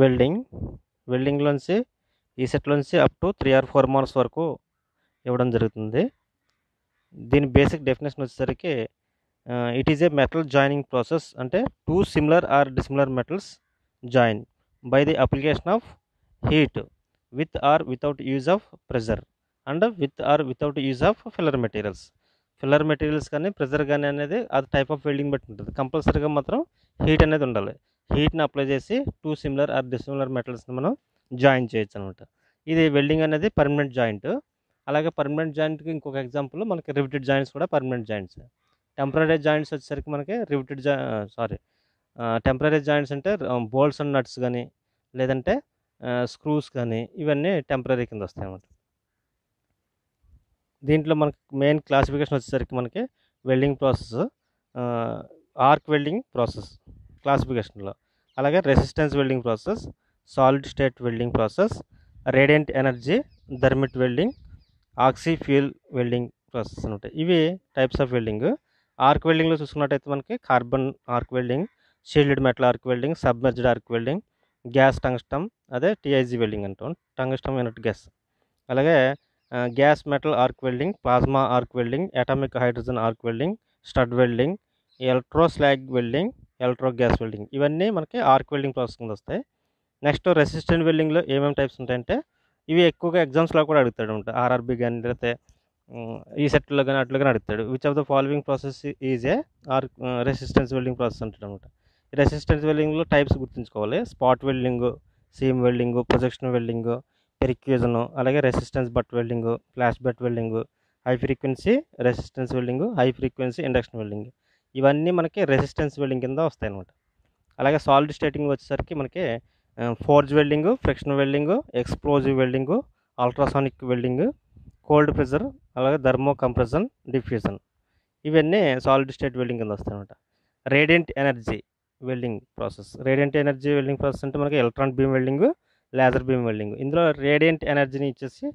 Welding వెల్డింగ్లోంచి ఈ సెట్లోంచి up to three or four marks వరకు ఇవ్వడం జరుగుతుంది. దీని బేసిక్ డెఫినేషన్ వచ్చేసరికి it is a metal joining process అంటే two similar or dissimilar metals join by the application of heat with or without use of pressure and with or without use of filler materials filler materials కానీ pressure కానీ అనేది అది type of welding బట్టి ఉంటుంది. కంపల్సరీగా మాత్రం heat అనేది ఉండాలి. హీట్ని అప్లై చేసి టూ సిమిలర్ ఆర్ డిసిమిలర్ మెటల్స్ని మనం జాయిన్ చేయొచ్చు అనమాట ఇది వెల్డింగ్ అనేది పర్మనెంట్ జాయింట్. అలాగే పర్మనెంట్ జాయింట్కి ఇంకొక ఎగ్జాంపుల్ మనకి రివిటెడ్ జాయింట్స్ కూడా పర్మనెంట్ జాయింట్స్. టెంపరీ జాయింట్స్ వచ్చేసరికి మనకి రివిటెడ్ జా సారీ టెంపరీ జాయింట్స్ అంటే బోల్ట్స్ అండ్ నట్స్ కానీ లేదంటే స్క్రూస్ కానీ ఇవన్నీ టెంపరీ కింద వస్తాయి అన్నమాట. దీంట్లో మనకి మెయిన్ క్లాసిఫికేషన్ వచ్చేసరికి మనకి welding process arc welding process. క్లాసిఫికేషన్లో. అలాగే resistance welding process solid state welding process radiant energy thermit welding oxy fuel welding process ఉంటాయి. ఇవి టైప్స్ ఆఫ్ వెల్డింగ్. ఆర్క్ వెల్డింగ్లో చూసుకున్నట్టయితే మనకి carbon arc welding shielded metal arc welding submerged arc welding gas tungsten అదే TIG welding అంటాం. Tungsten inert gas. అలాగే gas metal arc welding plasma arc welding atomic hydrogen arc welding stud welding electro slag welding electro gas welding. ఇవన్నీ మనకి arc welding process కింద వస్తాయి. Next resistant వెల్డింగ్లో ఏమేమి types ఉంటాయంటే ఇవి ఎక్కువగా ఎగ్జామ్స్లో కూడా అడుగుతాడు అనమాట ఆర్ఆర్బి కానీ లేకపోతే ఈ సెట్లో కానీ అట్లా కానీ అడుగుతాడు. Which of the following process is a or resistance welding process అంటాడు అనమాట రెసిస్టెన్స్ వెల్డింగ్లో టైప్స్ గుర్తుంచుకోవాలి. Spot welding seam welding projection welding percussion అలాగే resistance butt welding flash butt welding high frequency resistance welding high frequency induction welding. ఇవన్నీ మనకి resistance welding కింద వస్తాయి అనమాట అలాగే సాలిడ్ స్టేటింగ్ వచ్చేసరికి మనకి forge welding friction welding explosive welding ultrasonic welding cold pressure అలాగే థర్మో కంప్రెషన్ డిఫ్యూజన్ ఇవన్నీ సాలిడ్ స్టేట్ వెల్డింగ్ కింద వస్తాయి అనమాట radiant energy welding process radiant energy welding process అంటే మనకి electron beam welding laser beam welding ఇందులో రేడియంట్ ఎనర్జీని ఇచ్చేసి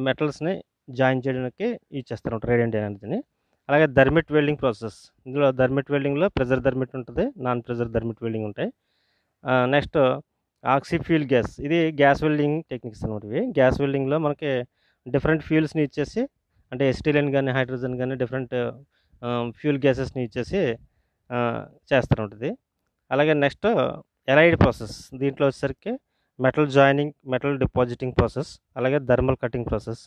మెటల్స్ని జాయిన్ చేయడానికి ఇచ్చేస్తారు రేడియంట్ ఎనర్జీని అలాగే ధర్మిట్ వెల్డింగ్ ప్రాసెస్ ఇందులో ధర్మిట్ వెల్డింగ్లో ప్రెజర్ ధర్మిట్ ఉంటుంది నాన్ ప్రెజర్ ధర్మిట్ వెల్డింగ్ ఉంటాయి. నెక్స్ట్ ఆక్సిఫ్యూల్ గ్యాస్ ఇది గ్యాస్ వెల్డింగ్ టెక్నిక్స్ అనమాట ఇవి. గ్యాస్ వెల్డింగ్లో మనకి డిఫరెంట్ ఫ్యూల్స్ని ఇచ్చేసి అంటే ఎస్టిలిన్ కానీ హైడ్రోజన్ కానీ డిఫరెంట్ ఫ్యూల్ గ్యాసెస్ని ఇచ్చేసి చేస్తూ ఉంటుంది అలాగే నెక్స్ట్ ఎలైడ్ ప్రాసెస్ దీంట్లో వచ్చేసరికి metal joining metal depositing process అలాగే థర్మల్ కటింగ్ ప్రాసెస్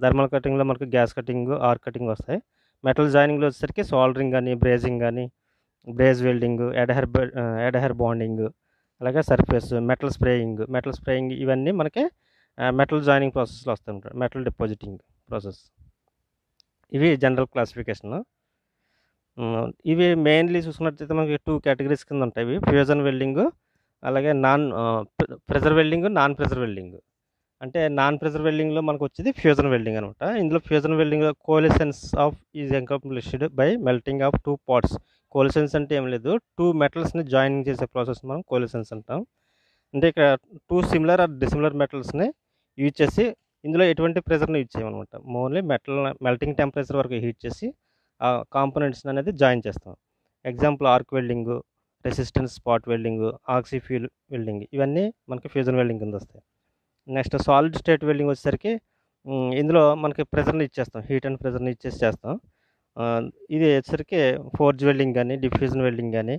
థర్మల్ కటింగ్లో మనకు గ్యాస్ కటింగ్ ఆర్ కటింగ్ వస్తాయి. మెటల్ జాయినింగ్లో వచ్చేసరికి సోల్డరింగ్ కానీ బ్రేజింగ్ కానీ braze welding adhesive adhesive bonding అలాగే surface metal spraying metal spraying ఇవన్నీ మనకి మెటల్ జాయినింగ్ ప్రాసెస్లో వస్తాయి మెటల్ డిపాజిటింగ్ ప్రాసెస్. ఇవి జనరల్ క్లాసిఫికేషన్. ఇవి మెయిన్లీ చూసుకున్నట్టయితే మనకి టూ కేటగిరీస్ కింద ఉంటాయి. ఇవి ఫ్యూజన్ వెల్డింగ్ అలాగే non pressure welding non pressure welding. అంటే నాన్ ప్రెజర్ వెల్డింగ్లో మనకు వచ్చేది ఫ్యూజన్ వెల్డింగ్ అనమాట. ఇందులో fusion welding coalescence of is accomplished by melting of two parts. Coalescence అంటే ఏం లేదు. టూ మెటల్స్ని జాయినింగ్ చేసే ప్రాసెస్ మనం కోలిసెన్స్ అంటాం. అంటే ఇక్కడ టూ సిమిలర్ ఆర్ డిసిమిలర్ మెటల్స్ని యూజ్ చేసి ఇందులో ఎటువంటి ప్రెజర్ని యూజ్ చేయమన్నమాట ఓన్లీ మెటల్ మెల్టింగ్ టెంపరేచర్ వరకు హీట్ చేసి ఆ కాంపోనెంట్స్ని అనేది జాయిన్ చేస్తాం. Example arc welding resistance spot welding oxy fuel welding ఇవన్నీ మనకి ఫ్యూజన్ వెల్డింగ్ కింద వస్తాయి. నెక్స్ట్ సాలిడ్ స్టేట్ వెల్డింగ్ వచ్చేసరికి ఇందులో మనకి ప్రెజర్ని ఇచ్చేస్తాం. హీట్ అండ్ ప్రెజర్ని ఇచ్చేసి చేస్తాం. ఇది వచ్చేసరికి ఫోర్జ్ వెల్డింగ్ కానీ డిఫ్యూజన్ వెల్డింగ్ కానీ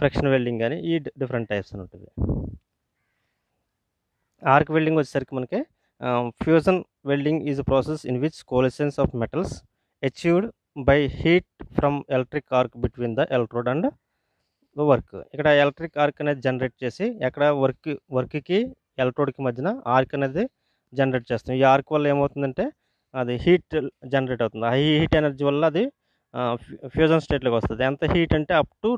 ఫ్రిక్షన్ వెల్డింగ్ కానీ ఈ డిఫరెంట్ టైప్స్ అని ఉంటుంది. ఆర్క్ వెల్డింగ్ వచ్చేసరికి మనకి fusion welding is process in which coalescence of metals achieved by heat from electric arc between the electrode and work. ఇక్కడ ఎలక్ట్రిక్ ఆర్క్ అనేది జనరేట్ చేసి ఎక్కడ వర్క్ వర్క్కి ఎలక్ట్రోడ్కి మధ్యన ఆర్క్ అనేది జనరేట్ చేస్తాం. ఈ ఆర్క్ వల్ల ఏమవుతుందంటే అది హీట్ జనరేట్ అవుతుంది. ఆ హీట్ ఎనర్జీ వల్ల అది ఫ్యూజన్ స్టేట్లోకి వస్తుంది. ఎంత హీట్ అంటే up to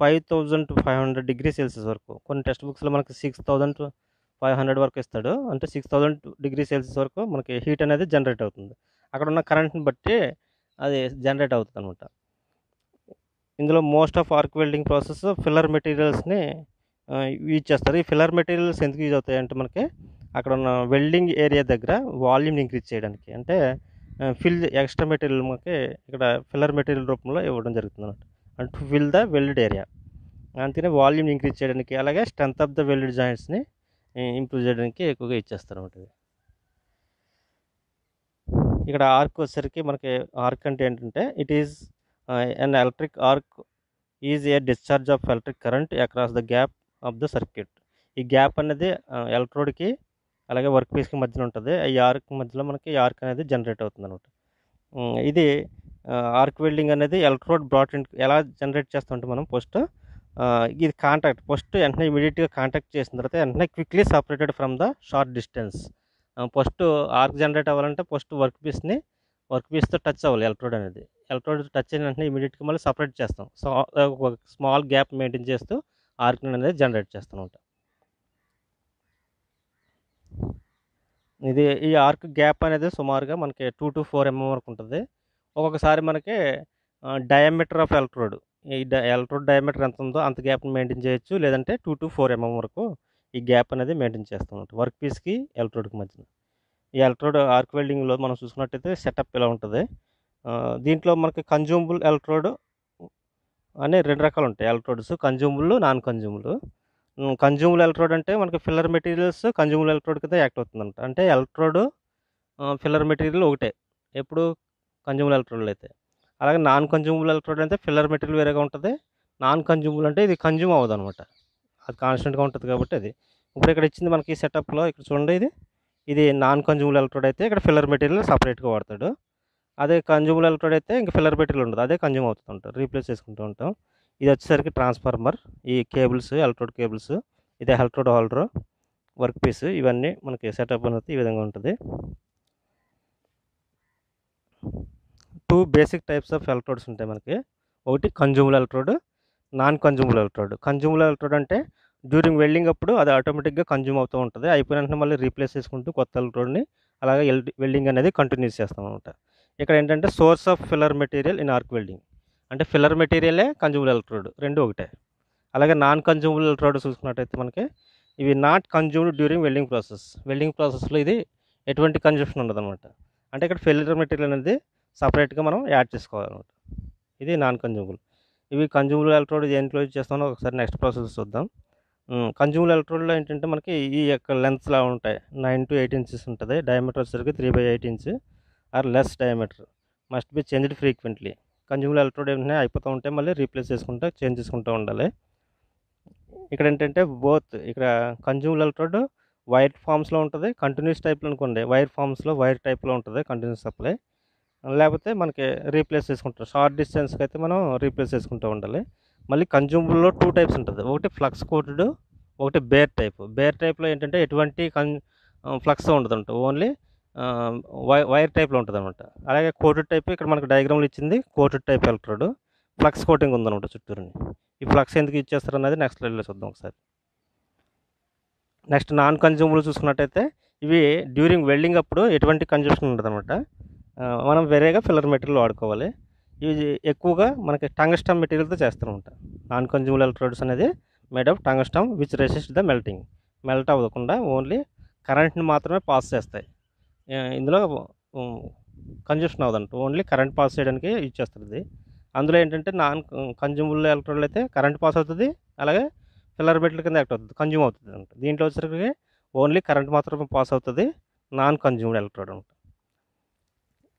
five thousand to five hundred degree Celsius వరకు. కొన్ని టెక్స్ట్ బుక్స్లో మనకి six thousand to five hundred వరకు ఇస్తాడు. అంటే సిక్స్ థౌజండ్ డిగ్రీ సెల్సియస్ వరకు మనకి హీట్ అనేది జనరేట్ అవుతుంది. అక్కడ ఉన్న కరెంట్ని బట్టి అది జనరేట్ అవుతుంది అనమాట ఇందులో most of arc welding process filler మెటీరియల్స్ని use చేస్తారు. ఈ ఫిల్లర్ మెటీరియల్స్ ఎందుకు యూజ్ అవుతాయి అంటే మనకి అక్కడ ఉన్న వెల్డింగ్ ఏరియా దగ్గర వాల్యూమ్ ఇంక్రీజ్ చేయడానికి. అంటే ఫిల్ ఎక్స్ట్రా మెటీరియల్ మనకి ఇక్కడ ఫిల్లర్ మెటీరియల్ రూపంలో ఇవ్వడం జరుగుతుంది అన్నమాట and to fill the weld area. అందుకనే వాల్యూమ్ ఇంక్రీజ్ చేయడానికి అలాగే స్ట్రెంత్ ఆఫ్ ద వెల్డెడ్ జాయింట్స్ని ఇంప్రూవ్ చేయడానికి ఎక్కువగా ఇచ్చేస్తారు ఉంటుంది ఇక్కడ ఆర్క్ వచ్చేసరికి మనకి ఆర్క్ అంటే ఏంటంటే it is an electric arc is a discharge of electric current across the gap of the circuit ఈ గ్యాప్ అనేది ఎలక్ట్రోడ్కి అలాగే వర్క్ పీస్కి మధ్యన ఉంటుంది. ఈ ఆర్క్ మధ్యలో మనకి ఆర్క్ అనేది జనరేట్ అవుతుంది అనమాట ఇది ఆర్క్ వెల్డింగ్ అనేది ఎలక్ట్రోడ్ బ్రాట్ ఇన్ ఎలా జనరేట్ చేస్తుంటే మనం ఫస్ట్ ఇది కాంటాక్ట్ ఫస్ట్ వెంటనే ఇమీడియట్గా కాంటాక్ట్ చేసిన తర్వాత వెంటనే quickly separated from the short distance first arc generate అవ్వాలంటే ఫస్ట్ వర్క్ పీస్ని వర్క్ పీస్తో టచ్ అవ్వాలి ఎలక్ట్రోడ్ అనేది. ఎలక్ట్రోడ్ టచ్ అయిన వెంటనే ఇమీడియట్గా మళ్ళీ సపరేట్ చేస్తాం. సో ఒక స్మాల్ గ్యాప్ మెయింటైన్ చేస్తూ ఆర్క్ అనేది జనరేట్ చేస్తాం అనమాట ఇది ఈ ఆర్క్ గ్యాప్ అనేది సుమారుగా మనకి టూ టు ఫోర్ ఎంఎం వరకు ఉంటుంది. ఒక్కొక్కసారి మనకి డయామీటర్ ఆఫ్ ఎలక్ట్రోడ్ ఈ ఎలక్ట్రోడ్ డయామీటర్ ఎంత ఉందో అంత గ్యాప్ని మెయింటైన్ చేయొచ్చు. లేదంటే టూ టు ఫోర్ ఎంఎం వరకు ఈ గ్యాప్ అనేది మెయింటైన్ చేస్తూ ఉంటాం. వర్క్ పీస్కి ఎలక్ట్రోడ్కి మధ్యన. ఈ ఎలక్ట్రోడ్ ఆర్క్ వెల్డింగ్లో మనం చూసుకున్నట్టయితే సెటప్ ఇలా ఉంటుంది. దీంట్లో మనకి కన్జ్యూమబుల్ ఎలక్ట్రోడ్ అనే రెండు రకాలు ఉంటాయి electrodes consumable non consumable consumable electrode అంటే మనకి ఫిల్లర్ మెటీరియల్స్ కన్జ్యూమబుల్ ఎలక్ట్రోడ్ కింద యాక్ట్ అవుతుందంట. అంటే ఎలక్ట్రోడ్ ఫిల్లర్ మెటీరియల్ ఒకటే. ఎప్పుడు? కన్జ్యూమబుల్ ఎలక్ట్రోడ్లు అయితే అలాగే నాన్ కన్జ్యూమబుల్ ఎలక్ట్రోడ్ అంటే ఫిల్లర్ మెటీరియల్ వేరేగా ఉంటుంది. నాన్ కన్జ్యూమబుల్ అంటే ఇది కన్జ్యూమ్ అవ్వదు అనమాట అది కాన్స్టెంట్గా ఉంటుంది కాబట్టి అది. ఇప్పుడు ఇక్కడ ఇచ్చింది మనకి సెటప్లో ఇక్కడ చూడండి ఇది. ఇది నాన్ కన్జ్యూమబుల్ ఎలక్ట్రోడ్ అయితే ఇక్కడ ఫిల్లర్ మెటీరియల్ సపరేట్గా వాడతాడు. అదే కన్జ్యూమబుల్ ఎలక్ట్రోడ్ అయితే ఇంకా ఫిల్లర్ మెటీరియల్ ఉండదు. అదే కన్జ్యూమ్ అవుతూ ఉంటాం రీప్లేస్ చేసుకుంటూ ఉంటాం. ఇది వచ్చేసరికి ట్రాన్స్ఫార్మర్ ఈ కేబుల్స్ ఎలక్ట్రోడ్ కేబుల్స్ ఇది ఎలక్ట్రోడ్ హోల్డర్ వర్క్ పీస్ ఇవన్నీ మనకి సెటప్ అనేది ఈ విధంగా ఉంటుంది. Two basic types of electrodes ఉంటాయి మనకి. ఒకటి consumable electrode non consumable electrode consumable electrode అంటే డ్యూరింగ్ వెల్డింగ్ అప్పుడు అది ఆటోమేటిక్గా కన్జ్యూమ్ అవుతూ ఉంటుంది. అయిపోయిన వెంటనే మళ్ళీ రీప్లేస్ చేసుకుంటూ కొత్త ఎలక్ట్రోడ్ని అలాగే వెల్డింగ్ అనేది కంటిన్యూస్ చేస్తాం అనమాట ఇక్కడ ఏంటంటే source of filler material in arc welding. అంటే ఫిల్లర్ మెటీరియలే కన్జ్యూమబుల్ ఎలక్ట్రోడ్ రెండు ఒకటే. అలాగే నాన్ కన్జ్యూమబుల్ ఎలక్ట్రోడ్ చూసుకున్నట్టయితే మనకి ఇవి not consumed during welding process. Welding ప్రాసెస్లో ఇది ఎటువంటి కన్జంప్షన్ ఉండదన్నమాట. అంటే ఇక్కడ ఫిల్లర్ మెటీరియల్ అనేది సపరేట్గా మనం యాడ్ చేసుకోవాలన్నమాట. ఇది నాన్ కన్జ్యూమబుల్ ఇవి కన్జ్యూమబుల్ ఎలక్ట్రోడ్ దేంట్లో యూజ్ చేస్తామో ఒకసారి నెక్స్ట్ ప్రాసెస్ చూద్దాం. కన్జ్యూమబుల్ ఎలక్ట్రోడ్లో ఏంటంటే మనకి ఈ యొక్క లెంత్స్లా ఉంటాయి. నైన్ టు ఎయిట్ ఇంచెస్ ఉంటుంది. డయామీటర్ వచ్చేసరికి three by eight inch. Or less diameter. Must be changed frequently. Consumer electrode ఏంటంటే అయిపోతూ ఉంటే మళ్ళీ రీప్లేస్ చేసుకుంటూ చేంజ్ చేసుకుంటూ ఉండాలి. ఇక్కడ ఏంటంటే బోత్ ఇక్కడ కన్జ్యూమర్ ఎలక్ట్రోడ్ వైర్ ఫామ్స్లో ఉంటుంది కంటిన్యూస్ టైప్లో అనుకోండి. వైర్ ఫామ్స్లో వైర్ టైప్లో ఉంటుంది కంటిన్యూస్ సప్లై. లేకపోతే మనకి రీప్లేస్ చేసుకుంటాం షార్ట్ డిస్టెన్స్కి అయితే మనం రీప్లేస్ చేసుకుంటూ ఉండాలి. మళ్ళీ కన్జ్యూమర్లో టూ టైప్స్ ఉంటుంది. ఒకటి ఫ్లక్స్ కోటెడ్ ఒకటి బేర్ టైప్. బేర్ టైప్లో ఏంటంటే ఎటువంటి కన్ ఫ్లక్స్ ఉండదు ఓన్లీ వైర్ టైప్లో ఉంటుంది అనమాట అలాగే కోటెడ్ టైప్ ఇక్కడ మనకు డయాగ్రామ్లు ఇచ్చింది coated type electrode. Flux coating ఉందన్నమాట చుట్టూరుని. ఈ ఫ్లక్స్ ఎందుకు ఇచ్చేస్తారు అనేది నెక్స్ట్ స్లైడ్లో చూద్దాం ఒకసారి. నెక్స్ట్ నాన్ కన్జ్యూమబుల్ చూసుకున్నట్టయితే ఇవి డ్యూరింగ్ వెల్డింగ్ అప్పుడు ఎటువంటి కన్జ్యూషన్ ఉండదు అనమాట మనం వేరేగా ఫిల్లర్ మెటీరియల్ వాడుకోవాలి. ఇవి ఎక్కువగా మనకి టంగస్టమ్ మెటీరియల్తో చేస్తారనమాట నాన్ కన్జ్యూమబుల్ ఎలక్ట్రోడ్స్ అనేది made of tungsten which resist the melting. Melt అవ్వకుండా ఓన్లీ కరెంట్ని మాత్రమే పాస్ చేస్తాయి. ఇందులో కన్జ్యూషన్ అవ్వదంట. ఓన్లీ కరెంట్ పాస్ చేయడానికి యూజ్ చేస్తుంది ఇది. అందులో ఏంటంటే నాన్ కన్జ్యూమబుల్ ఎలక్ట్రోడ్ అయితే కరెంట్ పాస్ అవుతుంది అలాగే పిల్లర్ మెటీరియల్ కింద యాక్ట్ అవుతుంది కన్జ్యూమ్ అవుతుంది అంట. దీంట్లో వచ్చేసరికి ఓన్లీ కరెంట్ మాత్రమే పాస్ అవుతుంది నాన్ కన్జ్యూమ్డ్ ఎలక్ట్రోడ్ అనమాట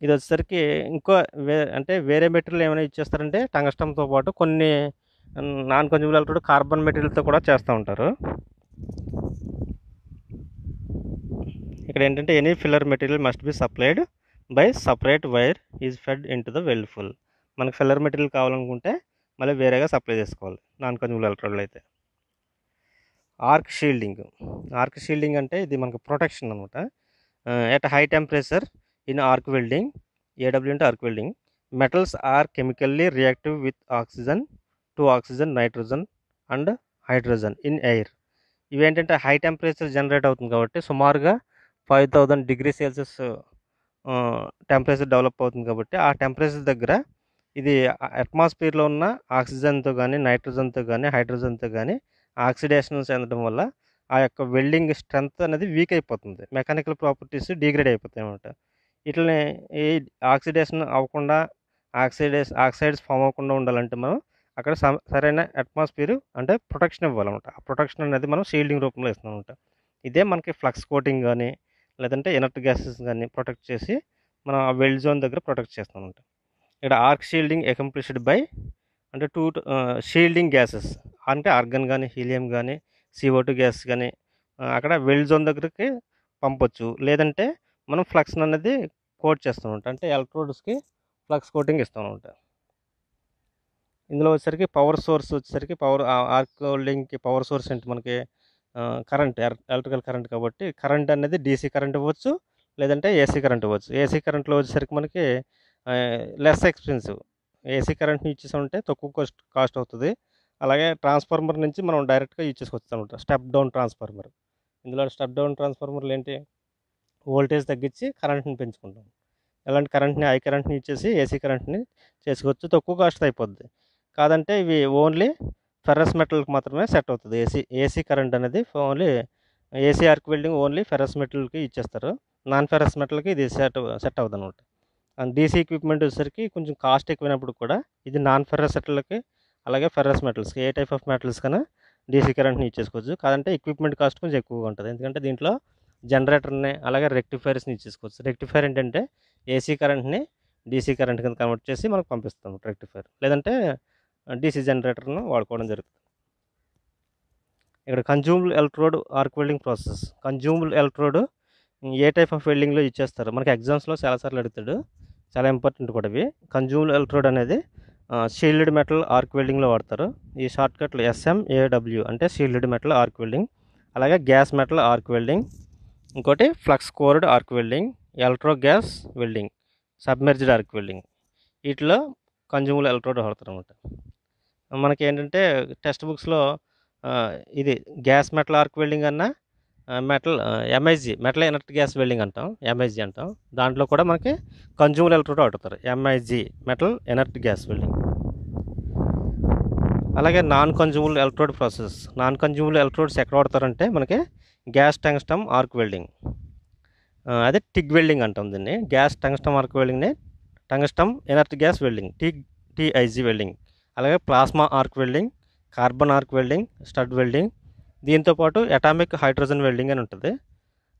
ఇది వచ్చేసరికి ఇంకో వే అంటే వేరే మెటీరియల్ ఏమైనా ఇచ్చేస్తారంటే టంగస్టంతో పాటు కొన్ని నాన్ కన్జ్యూమబుల్ ఎలక్ట్రోడ్ కార్బన్ మెటీరియల్తో కూడా చేస్తూ ఉంటారు. ఇక్కడ ఏంటంటే any filler material must be supplied by separate wire is fed into the weld pool మనకు ఫిల్లర్ మెటీరియల్ కావాలనుకుంటే మళ్ళీ వేరేగా సప్లై చేసుకోవాలి. నాన్ కన్జ్యూమబుల్ ఎలక్ట్రోడ్లు అయితే. ఆర్క్ షీల్డింగ్ ఆర్క్ షీల్డింగ్ అంటే ఇది మనకు ప్రొటెక్షన్ అనమాట at high temperature in arc welding AW అంటే arc welding metals are chemically reactive with oxygen to oxygen nitrogen and hydrogen in air ఇవేంటంటే హై టెంపరేచర్ జనరేట్ అవుతుంది కాబట్టి సుమారుగా five thousand degree Celsius temperature develop అవుతుంది కాబట్టి ఆ temperature దగ్గర ఇది అట్మాస్ఫియర్లో ఉన్న ఆక్సిజన్తో కానీ నైట్రోజన్తో కానీ హైడ్రోజన్తో కానీ ఆక్సిడేషన్ చెందడం వల్ల ఆ యొక్క వెల్డింగ్ స్ట్రెంత్ అనేది వీక్ అయిపోతుంది. మెకానికల్ ప్రాపర్టీస్ డిగ్రేడ్ అయిపోతాయి అనమాట ఇట్లనే ఈ ఆక్సిడేషన్ అవ్వకుండా ఆక్సిడేస్ ఆక్సైడ్స్ ఫామ్ అవ్వకుండా ఉండాలంటే మనం అక్కడ స- సరైన అట్మాస్ఫియర్ అంటే ప్రొటెక్షన్ ఇవ్వాలన్నమాట. ఆ ప్రొటెక్షన్ అనేది మనం షీల్డింగ్ రూపంలో ఇస్తున్నాం అనమాట ఇదే మనకి ఫ్లక్స్ కోటింగ్ కానీ లేదంటే ఇనర్ట్ గ్యాసెస్ కానీ ప్రొటెక్ట్ చేసి మనం ఆ వెల్డ్ జోన్ దగ్గర ప్రొటెక్ట్ చేస్తాం అనమాట ఇక్కడ ఆర్క్ షీల్డింగ్ అకంప్లిష్డ్ బై అంటే టూ షీల్డింగ్ గ్యాసెస్. అంటే ఆర్గన్ కానీ హీలియం కానీ సిఓ టూ గ్యాస్ కానీ అక్కడ వెల్డ్ జోన్ దగ్గరికి పంపొచ్చు. లేదంటే మనం ఫ్లక్స్ అనేది కోట్ చేస్తూ ఉంటాం అంటే ఎలక్ట్రోడ్స్కి ఫ్లక్స్ కోటింగ్ ఇస్తూ ఉంటాం ఇందులో వచ్చేసరికి పవర్ సోర్స్ వచ్చేసరికి పవర్ ఆర్క్ హోల్డింగ్కి పవర్ సోర్స్ ఏంటి మనకి? కరెంట్ ఎలక్ట్రికల్ కరెంట్ కాబట్టి కరెంట్ అనేది డీసీ కరెంట్ ఇవ్వచ్చు లేదంటే ఏసీ కరెంట్ ఇవ్వచ్చు. ఏసీ కరెంట్లో వచ్చేసరికి మనకి లెస్ ఎక్స్పెన్సివ్. ఏసీ కరెంట్ని ఇచ్చేసామంటే తక్కువ కాస్ట్ కాస్ట్ అవుతుంది. అలాగే ట్రాన్స్ఫార్మర్ నుంచి మనం డైరెక్ట్గా యూజ్ చేసుకోవచ్చు అనమాట స్టెప్ డౌన్ ట్రాన్స్ఫార్మర్. ఇందులో స్టెప్ డౌన్ ట్రాన్స్ఫార్మర్లు ఏంటి? వోల్టేజ్ తగ్గించి కరెంట్ని పెంచుకుంటాం. ఇలాంటి కరెంట్ని హై కరెంట్ని ఇచ్చేసి ఏసీ కరెంట్ని చేసుకోవచ్చు. తక్కువ కాస్ట్ అయిపోద్ది. కాదంటే ఇవి ఓన్లీ ఫెర్రస్ మెటల్కి మాత్రమే సెట్ అవుతుంది. ఏసీ ఏసీ కరెంట్ అనేది only AC arc welding only ferrous మెటల్కి ఇచ్చేస్తారు. నాన్ ఫెర్రస్ మెటల్కి ఇది సెట్ సెట్ అవుతుంది అనమాట అండ్ డీసీ ఎక్విప్మెంట్ వచ్చేసరికి కొంచెం కాస్ట్ ఎక్కువైనప్పుడు కూడా ఇది నాన్ ఫెర్రస్ మెటల్కి అలాగే ఫెర్రస్ మెటల్స్కి ఏ టైప్ ఆఫ్ మెటల్స్ కన్నా డీసీ కరెంట్ని ఇచ్చేసుకోవచ్చు కాదంటే ఎక్విప్మెంట్ కాస్ట్ కొంచెం ఎక్కువగా ఉంటుంది. ఎందుకంటే దీంట్లో జనరేటర్ని అలాగే రెక్టిఫైర్స్ని ఇచ్చేసుకోవచ్చు రెక్టిఫైర్ ఏంటంటే ఏసీ కరెంట్ని డీసీ కరెంట్ కింద కన్వర్ట్ చేసి మనకు పంపిస్తాం రెక్టిఫైర్ లేదంటే డీసీ జనరేటర్ను వాడుకోవడం జరుగుతుంది. ఇక్కడ consumable electrode arc welding process consumable electrode A type of వెల్డింగ్లో ఇచ్చేస్తారు? మనకి ఎగ్జామ్స్లో చాలాసార్లు అడుగుతాడు. చాలా ఇంపార్టెంట్ కూడా ఇవి. కన్జ్యూమబుల్ ఎలక్ట్రోడ్ అనేది షీల్డ్ మెటల్ ఆర్క్ వెల్డింగ్లో వాడతారు. ఈ షార్ట్ కట్లు ఎస్ఎంఏడబ్ల్యూ అంటే షీల్డ్ మెటల్ ఆర్క్ వెల్డింగ్ అలాగే గ్యాస్ మెటల్ ఆర్క్ వెల్డింగ్ ఇంకోటి flux cored arc welding electro gas welding submerged arc welding వీటిలో కన్జ్యూమబుల్ ఎలక్ట్రోడ్ వాడతారు అనమాట మనకి ఏంటంటే టెక్స్ట్ బుక్స్లో ఇది గ్యాస్ మెటల్ ఆర్క్ వెల్డింగ్ అన్న metal MIG metal inert gas welding అంటాం ఎంఐజీ అంటాం. దాంట్లో కూడా మనకి కన్జ్యూమర్ ఎలక్ట్రోడ్ అవుతారు MIG metal inert gas welding. అలాగే non consumable electrode process non consumable electrodes ఎక్కడ వాడతారంటే మనకి గ్యాస్ టంగ్స్టమ్ ఆర్క్ వెల్డింగ్. అదే టిగ్ వెల్డింగ్ అంటాం దీన్ని gas tungsten arc వెల్డింగ్ని tungsten inert gas welding T TIG welding. అలాగే plasma arc welding carbon arc welding stud welding దీంతోపాటు atomic hydrogen welding అని ఉంటుంది.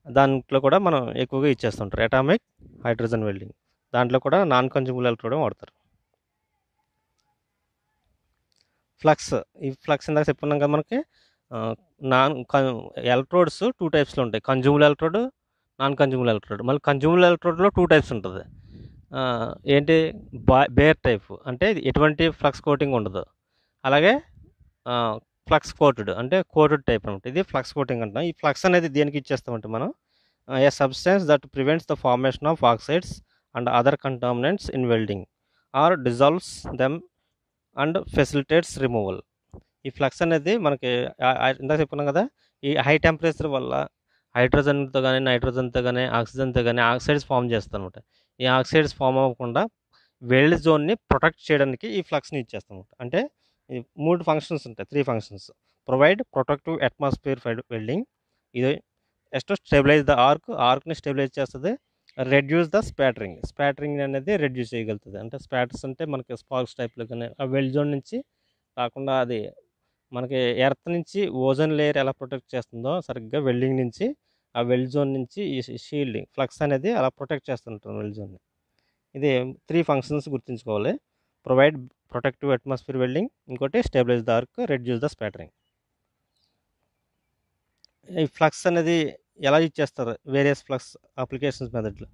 దాంట్లో కూడా మనం ఎక్కువగా ఇచ్చేస్తుంటారు అటామిక్ హైడ్రోజన్ వెల్డింగ్. దాంట్లో కూడా నాన్ కన్జ్యూమబుల్ ఎలక్ట్రోడ్ వాడతారు. ఫ్లక్స్ ఈ ఫ్లక్స్ ఇందాక చెప్పుకున్నాం కదా మనకి నాన్ ఎలక్ట్రోడ్స్ టూ టైప్స్లో ఉంటాయి. Consumable electrode non consumable electrode. మళ్ళీ కన్జ్యూమబుల్ ఎలక్ట్రోడ్లో టూ టైప్స్ ఉంటుంది. ఏంటి బా బేర్ టైప్. అంటే ఎటువంటి ఫ్లక్స్ కోటింగ్ ఉండదు. అలాగే ఫ్లక్స్ కోటెడ్ అంటే కోటెడ్ టైప్ అనమాట ఇది ఫ్లక్స్ కోటింగ్ అంటాం ఈ ఫ్లక్స్ అనేది దేనికి ఇచ్చేస్తామంటే మనం a substance that prevents the formation of oxides and other contaminants in welding or dissolves them and facilitates removal. ఈ ఫ్లక్స్ అనేది మనకి ఇందాక చెప్పుకున్నాం కదా ఈ హై టెంపరేచర్ వల్ల హైడ్రోజన్తో కానీ నైట్రోజన్తో కానీ ఆక్సిజన్తో కానీ ఆక్సైడ్స్ ఫామ్ చేస్తాయి అనమాట ఈ ఆక్సైడ్స్ ఫామ్ అవ్వకుండా వెల్డ్ జోన్ని ప్రొటెక్ట్ చేయడానికి ఈ ఫ్లక్స్ని ఇచ్చేస్తాం అంటే ఈ మూడు ఫంక్షన్స్ ఉంటాయి three functions. Provide protective atmosphere welding. ఇది ఎస్టో స్టెబిలైజ్ ద ఆర్క్. ఆర్క్ని స్టెబిలైజ్ చేస్తుంది. Reduce the spattering. స్పాటరింగ్ అనేది రెడ్యూస్ చేయగలుగుతుంది. అంటే స్పాటర్స్ అంటే మనకి స్పార్క్స్ టైప్లో కానీ ఆ వెల్డ్ జోన్ నుంచి కాకుండా అది మనకి ఎర్త్ నుంచి ఓజోన్ లేయర్ ఎలా ప్రొటెక్ట్ చేస్తుందో సరిగ్గా వెల్డింగ్ నుంచి ఆ వెల్ జోన్ నుంచి ఈ షీల్డింగ్ ఫ్లక్స్ అనేది అలా ప్రొటెక్ట్ చేస్తుంటాం వెల్ జోన్ని. ఇది త్రీ ఫంక్షన్స్ గుర్తుంచుకోవాలి. ప్రొవైడ్ ప్రొటెక్టివ్ అట్మాస్ఫియర్ వెల్డింగ్ ఇంకోటి stabilise the arc reduce the spattering. ఈ ఫ్లక్స్ అనేది ఎలా ఇచ్చేస్తారు various flux applications మెథడ్లు.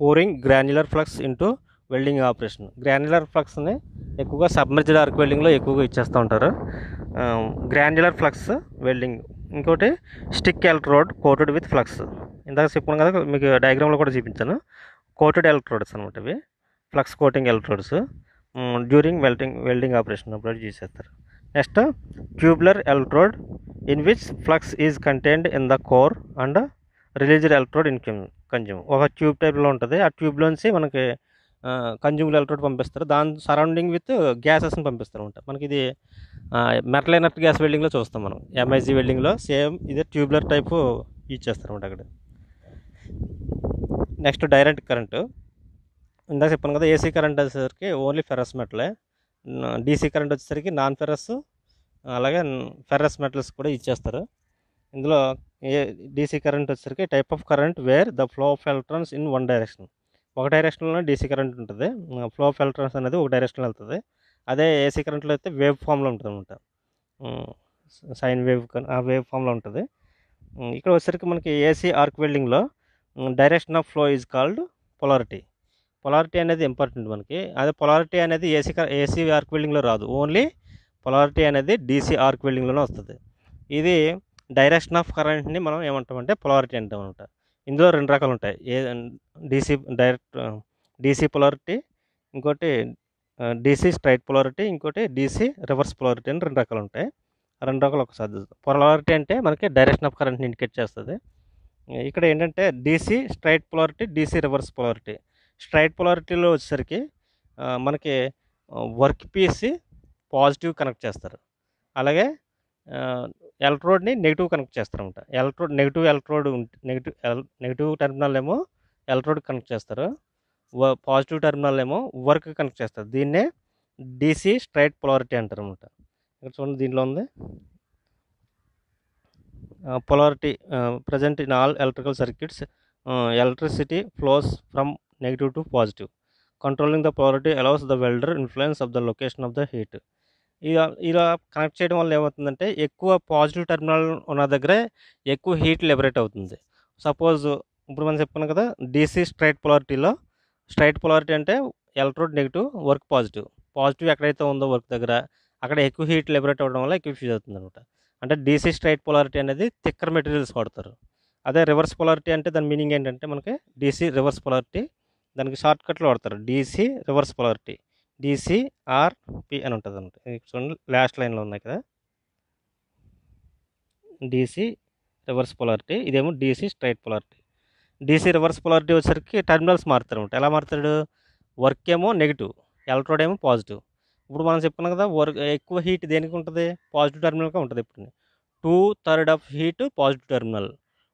Pouring granular flux into welding operation. Granular ఫ్లక్స్ని ఎక్కువగా సబ్మర్జ్డ్ ఆర్క్ వెల్డింగ్లో ఎక్కువగా ఇచ్చేస్తూ ఉంటారు. గ్రాన్యులర్ ఫ్లక్స్ వెల్డింగ్ ఇంకోటి stick electrode coated with flux ఇందాక చెప్పాను కదా మీకు డయాగ్రామ్లో కూడా చూపించాను. కోటెడ్ ఎలక్ట్రోడ్స్ అనమాట ఇవి. Flux coating electrodes during welding welding operation అప్పుడు చేసేస్తారు. Next tubular electrode in which flux is contained in the core and released electrode in consume ఒక ట్యూబ్ టైప్లో ఉంటుంది. ఆ ట్యూబ్లోంచి మనకి కన్జ్యూమర్ ఎలక్ట్రోడ్ పంపిస్తారు. దాని సరౌండింగ్ విత్ గ్యాసెస్ని పంపిస్తారు అనమాట మనకి ఇది మెటల్ ఎనర్ట్ గ్యాస్ వెల్డింగ్లో చూస్తాం మనం. ఎంఐజీ వెల్డింగ్లో సేమ్ ఇదే ట్యూబ్లర్ టైపు యూజ్ చేస్తారు అనమాట అక్కడ. Next direct current. ఇందాక చెప్పాను కదా ఏసీ కరెంట్ వచ్చేసరికి ఓన్లీ ఫెరస్ మెటలే. డీసీ కరెంట్ వచ్చేసరికి నాన్ ఫెరస్ అలాగే ఫెర్రస్ మెటల్స్ కూడా ఇచ్చేస్తారు ఇందులో ఏ డీసీ కరెంట్ వచ్చేసరికి type of current where the flow of electrons in one direction. ఒక డైరెక్షన్లో డీసీ కరెంట్ ఉంటుంది. ఫ్లో ఆఫ్ ఎలక్ట్రాన్స్ అనేది ఒక డైరెక్షన్లో వెళ్తుంది. అదే ఏసీ కరెంట్లో అయితే వేవ్ ఫామ్లో ఉంటుంది అనమాట సైన్ వేవ్ ఆ వేవ్ ఫామ్లో ఉంటుంది. ఇక్కడ వచ్చేసరికి మనకి AC arc వెల్డింగ్లో direction of flow is called polarity. Polarity అనేది ఇంపార్టెంట్ మనకి. అదే పొలారిటీ అనేది ఏసీ ఏసీ ఆర్క్ వెల్డింగ్లో రాదు. ఓన్లీ పొలారిటీ అనేది డీసీ ఆర్క్ వెల్డింగ్లోనే వస్తుంది. ఇది డైరెక్షన్ ఆఫ్ కరెంట్ని మనం ఏమంటామంటే పొలారిటీ అంటాం అనమాట ఇందులో రెండు రకాలు ఉంటాయి. ఏ డీసీ డైరెక్ట్ డీసీ పొలారిటీ ఇంకోటి డీసీ స్ట్రైట్ పొలారిటీ ఇంకోటి డీసీ రివర్స్ పొలారిటీ అని రెండు రకాలు ఉంటాయి. రెండు రకాలు ఒకసారి చూద్దాం. పొలారిటీ అంటే మనకి డైరెక్షన్ ఆఫ్ కరెంట్ని ఇండికేట్ చేస్తుంది. ఇక్కడ ఏంటంటే DC straight polarity DC reverse polarity straight పొలారిటీలో వచ్చేసరికి మనకి వర్క్ పీస్ పాజిటివ్ కనెక్ట్ చేస్తారు. అలాగే ఎలక్ట్రోడ్ని నెగిటివ్ కనెక్ట్ చేస్తారనమాట electrode negative electrode negative negative terminal ఏమో ఎలక్ట్రోడ్ కనెక్ట్ చేస్తారు. పాజిటివ్ టెర్మినల్ ఏమో వర్క్ కనెక్ట్ చేస్తారు. దీన్నే డీసీ స్ట్రైట్ పొలారిటీ అంటారు అనమాట ఇక్కడ చూడండి దీంట్లో ఉంది. Polarity present in all electrical circuits electricity flows from negative to positive. Controlling the polarity allows the welder influence of the location of the heat. ఇలా ఇలా కనెక్ట్ చేయడం వల్ల ఏమవుతుందంటే ఎక్కువ పాజిటివ్ టెర్మినల్ ఉన్న దగ్గరే ఎక్కువ హీట్ లిబరేట్ అవుతుంది. సపోజ్ ఇప్పుడు మనం చెప్పాను కదా డీసీ స్ట్రైట్ పొలారిటీలో స్ట్రైట్ పొలారిటీ అంటే electrode negative work positive. Positive ఎక్కడైతే ఉందో వర్క్ దగ్గర అక్కడ ఎక్కువ హీట్ లిబరేట్ అవ్వడం వల్ల ఎక్కువ ఫ్యూజ్ అవుతుంది అనమాట అంటే డీసీ స్ట్రైట్ పొలారిటీ అనేది థిక్కర్ మెటీరియల్స్ వాడతారు. అదే రివర్స్ పొలారిటీ అంటే దాని మీనింగ్ ఏంటంటే మనకి డీసీ రివర్స్ పొలారిటీ దానికి షార్ట్ కట్లు వాడతారు. DC reverse polarity. డిసిఆర్పి అని ఉంటుంది అనమాట చూడండి లాస్ట్ లైన్లో ఉన్నాయి కదా. డీసీ రివర్స్ పొలారిటీ ఇదేమో DC straight polarity. DC reverse polarity వచ్చేసరికి టర్మినల్స్ మారుతారు అనమాట ఎలా మారుతాడు? వర్క్ ఏమో నెగిటివ్ ఎలక్ట్రోడ్ ఏమో పాజిటివ్ ఇప్పుడు మనం చెప్పాను కదా వర్క్ ఎక్కువ హీట్ దేనికి ఉంటుంది? పాజిటివ్ టర్మినల్గా ఉంటుంది ఇప్పుడు. Two third of heat positive terminal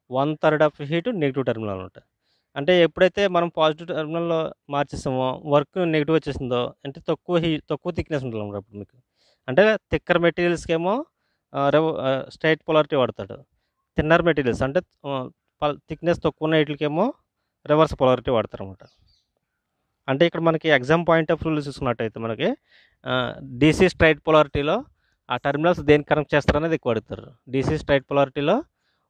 one third of heat negative terminal ఉంటుంది అంటే ఎప్పుడైతే మనం పాజిటివ్ టర్మినల్లో మార్చేస్తామో వర్క్ నెగిటివ్ వచ్చేసిందో అంటే తక్కువ హీ తక్కువ థిక్నెస్ ఉంటుంది అనమాట అప్పుడు మీకు. అంటే థిక్కర్ మెటీరియల్స్కి ఏమో స్ట్రైట్ పొలారిటీ వాడతాడు. థిన్నర్ మెటీరియల్స్ అంటే థిక్నెస్ తక్కువ ఉన్న వీటికేమో రివర్స్ పొలారిటీ వాడతారు అనమాట అంటే ఇక్కడ మనకి ఎగ్జామ్ పాయింట్ ఆఫ్ వ్యూలో చూసుకున్నట్టయితే మనకి డీసీ స్ట్రైట్ పొలారిటీలో ఆ టర్మినల్స్ దేనికి కనెక్ట్ చేస్తారనేది ఎక్కువ అడుగుతారు. డీసీ స్ట్రైట్ పొలారిటీలో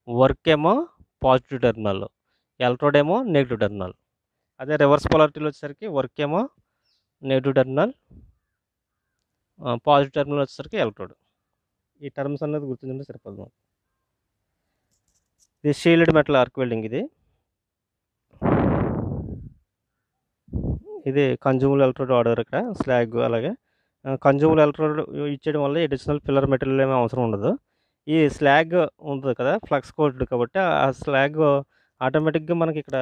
వర్క్ ఏమో పాజిటివ్ టర్మినల్ ఎలక్ట్రోడ్ ఏమో నెగిటివ్ టర్మినల్ అదే రివర్స్ పొలారిటీలో వచ్చేసరికి వర్క్ ఏమో నెగిటివ్ టర్మినల్ పాజిటివ్ టర్మినల్ వచ్చేసరికి ఎలక్ట్రోడ్ ఈ టర్మ్స్ అనేది గుర్తుంచుకుంటే సరిపోతుంది ఇది షీల్డ్ మెటల్ ఆర్క్ వెల్డింగ్ ఇది. ఇది కన్జ్యూమర్ ఎలక్ట్రోడ్ ఆర్డర్ ఇక్కడ స్లాగ్ అలాగే. కన్జ్యూమర్ ఎలక్ట్రోడ్ ఇచ్చేయడం వల్ల అడిషనల్ పిల్లర్ మెటీరియల్ ఏమీ అవసరం ఉండదు. ఈ స్లాగ్ ఉంటుంది కదా ఫ్లక్స్ కోటెడ్ కాబట్టి ఆ స్లాగ్ ఆటోమేటిక్గా మనకి ఇక్కడ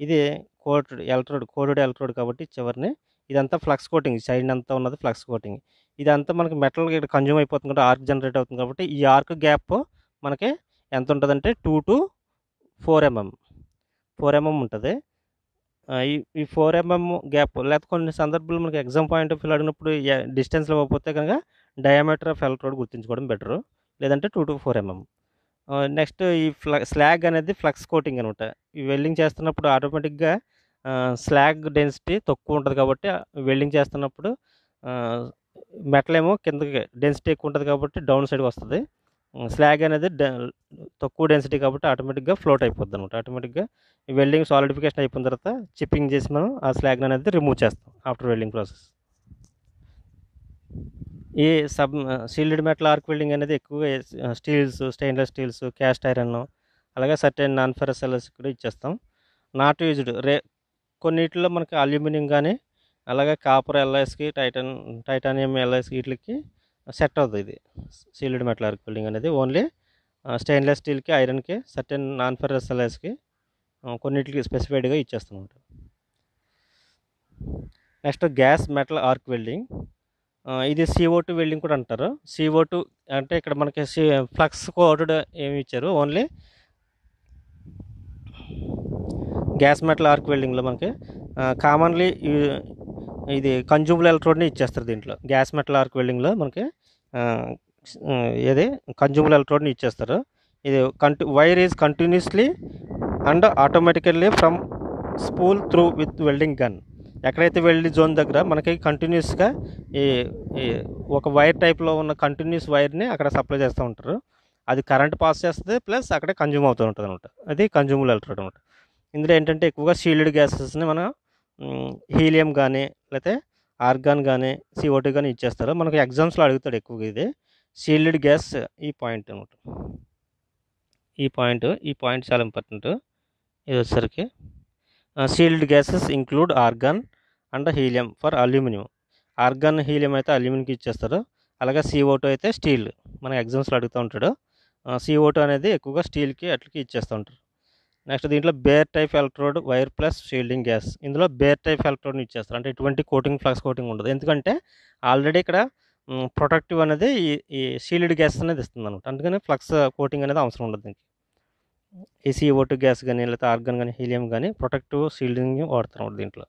ఇది కోటెడ్ ఎలక్ట్రోడ్ కోటెడ్ ఎలక్ట్రోడ్ కాబట్టి చివరిని ఇదంతా ఫ్లక్స్ కోటింగ్ సైడ్ అంతా ఉన్నది ఫ్లక్స్ కోటింగ్ ఇదంతా మనకి మెటల్ ఇక్కడ కన్జ్యూమ్ అయిపోతుంది కాబట్టి ఆర్క్ జనరేట్ అవుతుంది కాబట్టి ఈ ఆర్క్ గ్యాప్ మనకి ఎంత ఉంటుందంటే two to four mm. Four mm ఉంటుంది. ఈ ఈ ఫోర్ ఎంఎం గ్యాప్ లేకపోతే కొన్ని సందర్భాల్లో మనకి ఎగ్జామ్ పాయింట్ ఆఫ్ వ్యూ అడిగినప్పుడు డిస్టెన్స్లో పోతే కనుక డయామీటర్ ఆఫ్ ఎలక్ట్రోడ్ గుర్తుంచుకోవడం బెటరు. లేదంటే two to four mm. Next ఈ ఫ్ల స్లాగ్ అనేది ఫ్లక్స్ కోటింగ్ అనమాట. ఈ వెల్డింగ్ చేస్తున్నప్పుడు ఆటోమేటిక్గా స్లాగ్ డెన్సిటీ తక్కువ ఉంటుంది కాబట్టి వెల్డింగ్ చేస్తున్నప్పుడు మెటల్ ఏమో కిందకి డెన్సిటీ ఎక్కువ ఉంటుంది కాబట్టి డౌన్ సైడ్ వస్తుంది. స్లాగ్ అనేది తక్కువ డెన్సిటీ కాబట్టి ఆటోమేటిక్గా ఫ్లోట్ అయిపోద్ది అనమాట ఆటోమేటిక్గా ఈ వెల్డింగ్ సాలిడిఫికేషన్ అయిపోయిన తర్వాత చిప్పింగ్ చేసి మనం ఆ స్లాగ్ అనేది రిమూవ్ చేస్తాం ఆఫ్టర్ వెల్డింగ్ ప్రాసెస్ ఈ sub shield metal arc welding అనేది ఎక్కువగా steels stainless steels cast iron అలాగే సర్టెన్ నాన్ ఫెరస్ ఎల్ఎస్ కూడా ఇచ్చేస్తాం. నాట్ యూజ్డ్ రే కొన్నిటిలో మనకి అల్యూమినియం కానీ అలాగే కాపర్ ఎల్ఐఎస్కి టైటన్ టైటానియం ఎల్ఐఎస్కి వీటికి సెట్ అవుతుంది ఇది. సీల్డ్ మెటల్ ఆర్క్ వెల్డింగ్ అనేది ఓన్లీ స్టెయిన్లెస్ స్టీల్కి ఐరన్కి సర్టెన్ నాన్ ఫెర్రస్ సెలైస్కి కొన్నిటికి స్పెసిఫైడ్గా ఇచ్చేస్తాం next gas metal arc welding. ఇది సిఓ టూ వెల్డింగ్ కూడా అంటారు. సిఓ టూ అంటే ఇక్కడ మనకి సి ఫ్లక్స్ కోటెడ్ ఏమి ఇచ్చారు ఓన్లీ గ్యాస్ మెటల్ ఆర్క్ వెల్డింగ్లో మనకి కామన్లీ ఇది కన్జ్యూమబుల్ ఎలక్ట్రోడ్ని ఇచ్చేస్తారు దీంట్లో. గ్యాస్ మెటల్ ఆర్క్ వెల్డింగ్లో మనకి ఏది? కన్జ్యూమబుల్ ఎలక్ట్రోడ్ని ఇచ్చేస్తారు. ఇది కంటి wire is continuously and automatically from spool through with welding gun. ఎక్కడైతే వెల్డింగ్ జోన్ దగ్గర మనకి కంటిన్యూస్గా ఈ ఒక వైర్ టైప్లో ఉన్న కంటిన్యూస్ వైర్ని అక్కడ సప్లై చేస్తూ ఉంటారు. అది కరెంట్ పాస్ చేస్తుంది ప్లస్ అక్కడే కన్జ్యూమ్ అవుతూ ఉంటుంది అనమాట అది కన్జ్యూమబుల్ ఎలక్ట్రోడ్ అనమాట ఇందులో ఏంటంటే ఎక్కువగా షీల్డ్ గ్యాసెస్ని మనం హీలియం కానీ లేకపోతే ఆర్గాన్ కానీ సిఓటీ కానీ ఇచ్చేస్తారు? మనకు ఎగ్జామ్స్లో అడుగుతాడు ఎక్కువగా ఇది. షీల్డ్ గ్యాస్ ఈ పాయింట్ అనమాట ఈ పాయింట్ ఈ పాయింట్ చాలా ఇంపార్టెంట్. ఇది వచ్చేసరికి shield gases include argon and helium for aluminium. Argon helium అయితే అల్యూమినియంకి ఇచ్చేస్తారు. అలాగే సిఓటో అయితే స్టీల్. మన ఎగ్జామ్స్లో అడుగుతూ ఉంటాడు. సిఓటో అనేది ఎక్కువగా స్టీల్కి అట్లకి ఇచ్చేస్తూ ఉంటారు. నెక్స్ట్ దీంట్లో bare type electrode wire plus shielding gas. ఇందులో బేర్ టైప్ ఎలక్ట్రోడ్ని ఇచ్చేస్తారు. అంటే ఎటువంటి కోటింగ్ ఫ్లక్స్ కోటింగ్ ఉండదు. ఎందుకంటే ఆల్రెడీ ఇక్కడ ప్రొటెక్టివ్ అనేది ఈ షీల్డ్ గ్యాస్ అనేది ఇస్తుంది అనమాట అందుకని ఫ్లక్స్ కోటింగ్ అనేది అవసరం ఉండదు దీనికి. ఈ సిఓ గ్యాస్ కానీ లేకపోతే ఆర్గన్ కానీ హీలియం కానీ ప్రొటెక్టివ్ షీల్డింగ్ వాడుతారు అన్నమాట దీంట్లో.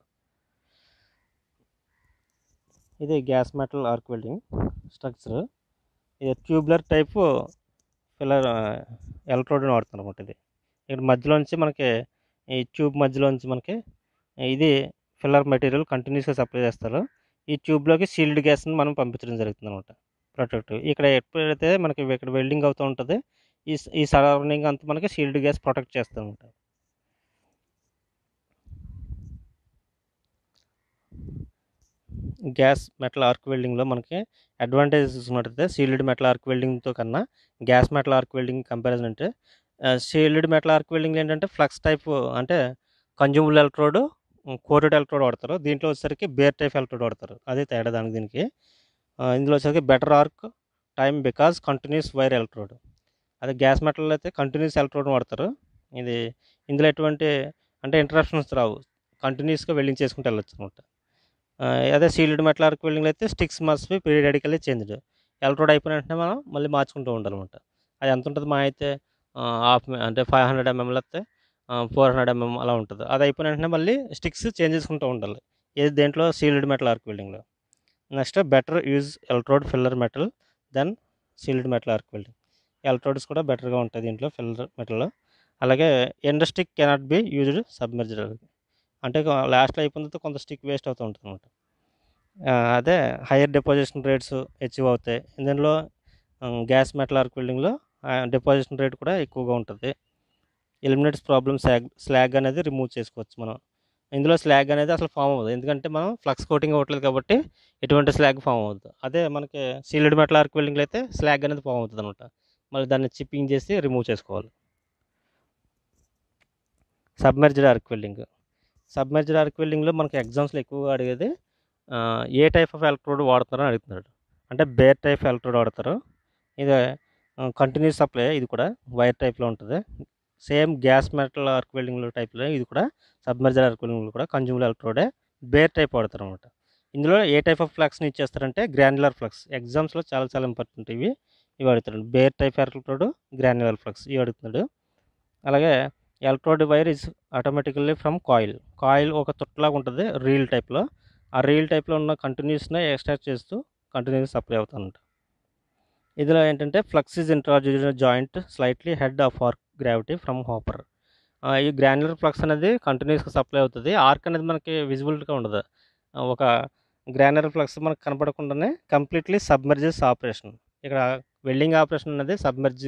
ఇది gas metal arc welding structure. ఇది ట్యూబ్లర్ టైప్ ఫిల్లర్ ఎలక్ట్రోడ్ని వాడుతున్నారు అనమాట ఇది. ఇక్కడ మధ్యలోంచి మనకి ఈ ట్యూబ్ మధ్యలోంచి మనకి ఇది ఫిల్లర్ మెటీరియల్ కంటిన్యూస్గా సప్లై చేస్తారు. ఈ ట్యూబ్లోకి షీల్డ్ గ్యాస్ని మనం పంపించడం జరుగుతుంది అనమాట ప్రొటెక్ట్ ఇక్కడ ఎప్పుడైతే మనకి ఇక్కడ వెల్డింగ్ అవుతూ ఉంటుంది ఈ ఈ సరౌండింగ్ అంతా మనకి షీల్డ్ గ్యాస్ ప్రొటెక్ట్ చేస్తూ ఉంటుంది గ్యాస్ మెటల్ ఆర్క్ వెల్డింగ్లో మనకి అడ్వాంటేజెస్ చూసినట్టయితే సీల్డ్ మెటల్ ఆర్క్ వెల్డింగ్తో కన్నా gas metal arc welding comparison అంటే షీల్డ్ మెటల్ ఆర్క్ వెల్డింగ్ ఏంటంటే ఫ్లక్స్ టైప్ అంటే కన్జ్యూమబుల్ ఎలక్ట్రోడ్ కోటెడ్ ఎలక్ట్రోడ్ వాడతారు. దీంట్లో వచ్చేసరికి బేర్ టైప్ ఎలక్ట్రోడ్ వాడతారు. అదే తేడా దానికి దీనికి. ఇందులో వచ్చేసరికి better arc time because continuous wire electrode. అదే గ్యాస్ మెటల్ అయితే కంటిన్యూస్ ఎలక్ట్రోడ్ వాడతారు. ఇది ఇందులో ఎటువంటి అంటే ఇంటరప్షన్స్ రావు. కంటిన్యూస్గా వెల్డింగ్ చేసుకుంటూ వెళ్ళొచ్చు అనమాట అదే సీల్డ్ మెటల్ ఆర్క్ వెల్డింగ్లో అయితే sticks must be periodically changed. Electrode అయిపోయిన వెంటనే మనం మళ్ళీ మార్చుకుంటూ ఉండాలన్నమాట. అది ఎంత ఉంటుంది మా అయితే హాఫ్ అంటే ఫైవ్ హండ్రెడ్ ఎంఎంలో వస్తే ఫోర్ హండ్రెడ్ ఎంఎం అలా ఉంటుంది. అది అయిపోయిన వెంటనే మళ్ళీ స్టిక్స్ చేంజ్ చేసుకుంటూ ఉండాలి. ఏది దేంట్లో? Sealed metal arc వెల్డింగ్లో. Next better use electrode filler metal then shield metal arc welding. Electrodes కూడా బెటర్గా ఉంటాయి దీంట్లో ఫిల్లర్ మెటల్లో అలాగే end stick cannot be used submerged. అంటే లాస్ట్లో అయిపోయిన తర్వాత కొంత స్టిక్ వేస్ట్ అవుతూ ఉంటుంది అనమాట అదే హైయర్ డిపాజిషన్ రేట్స్ అచీవ్ అవుతాయి. దీనిలో గ్యాస్ మెటల్ ఆర్క్ వెల్డింగ్లో డిపాజిషన్ రేట్ కూడా ఎక్కువగా ఉంటుంది. ఎలిమినేట్స్ ప్రాబ్లమ్ స్లాగ్ స్లాగ్ అనేది రిమూవ్ చేసుకోవచ్చు మనం. ఇందులో స్లాగ్ అనేది అసలు ఫామ్ అవ్వదు. ఎందుకంటే మనం ఫ్లక్స్ కోటింగ్ అవ్వట్లేదు కాబట్టి ఎటువంటి స్లాగ్ ఫామ్ అవ్వదు. అదే మనకి సీల్డ్ మెటల్ ఆర్క్ వెల్డింగ్లో అయితే స్లాగ్ అనేది ఫామ్ అవుతుంది అనమాట మళ్ళీ దాన్ని చిప్పింగ్ చేసి రిమూవ్ చేసుకోవాలి. Submerged arc welding submerged arc వెల్డింగ్లో మనకి ఎగ్జామ్స్లో ఎక్కువగా అడిగేది ఏ టైప్ ఆఫ్ ఎలక్ట్రోడ్ వాడుతారని అడుగుతున్నాడు. అంటే బేర్ టైప్ ఎలక్ట్రోడ్ వాడతారు. ఇది కంటిన్యూస్ సప్లై ఇది కూడా వైర్ టైప్లో ఉంటుంది. సేమ్ గ్యాస్ మెటల్ ఆర్క్ వెల్డింగ్లో టైప్లో ఇది కూడా సబ్మర్జర్ ఆర్క్ వెల్డింగ్లో కూడా కన్జ్యూమర్ ఎలక్ట్రోడే బేర్ టైప్ వాడతారు అనమాట ఇందులో ఏ టైప్ ఆఫ్ ఫ్లక్స్ని ఇచ్చేస్తారంటే గ్రాన్యులర్ ఫ్లక్స్ ఎగ్జామ్స్లో చాలా చాలా ఇంపార్టెంట్ ఇవి. ఇవి అడుగుతాడు bare type electrode granular flux ఇవి అడుగుతున్నాడు. అలాగే electrode wire is automatically from coil coil ఒక తొట్టలాగా ఉంటుంది రీల్ టైప్లో ఆ రీల్ టైప్లో ఉన్న కంటిన్యూస్ని ఎక్స్ట్రాక్ట్ చేస్తూ కంటిన్యూస్ సప్లై అవుతానంట. ఇందులో ఏంటంటే flux is introduce joint slightly head of arc gravity from hopper ఈ గ్రాన్యులర్ ఫ్లక్స్ అనేది కంటిన్యూస్గా సప్లై అవుతుంది. ఆర్క్ అనేది మనకి విజిబిలిటీగా ఉండదు. ఒక గ్రాన్యులర్ ఫ్లక్స్ మనకు కనపడకుండానే కంప్లీట్లీ సబ్మెర్జెస్ ఆపరేషన్ ఇక్కడ వెల్డింగ్ ఆపరేషన్ అనేది సబ్మెర్జ్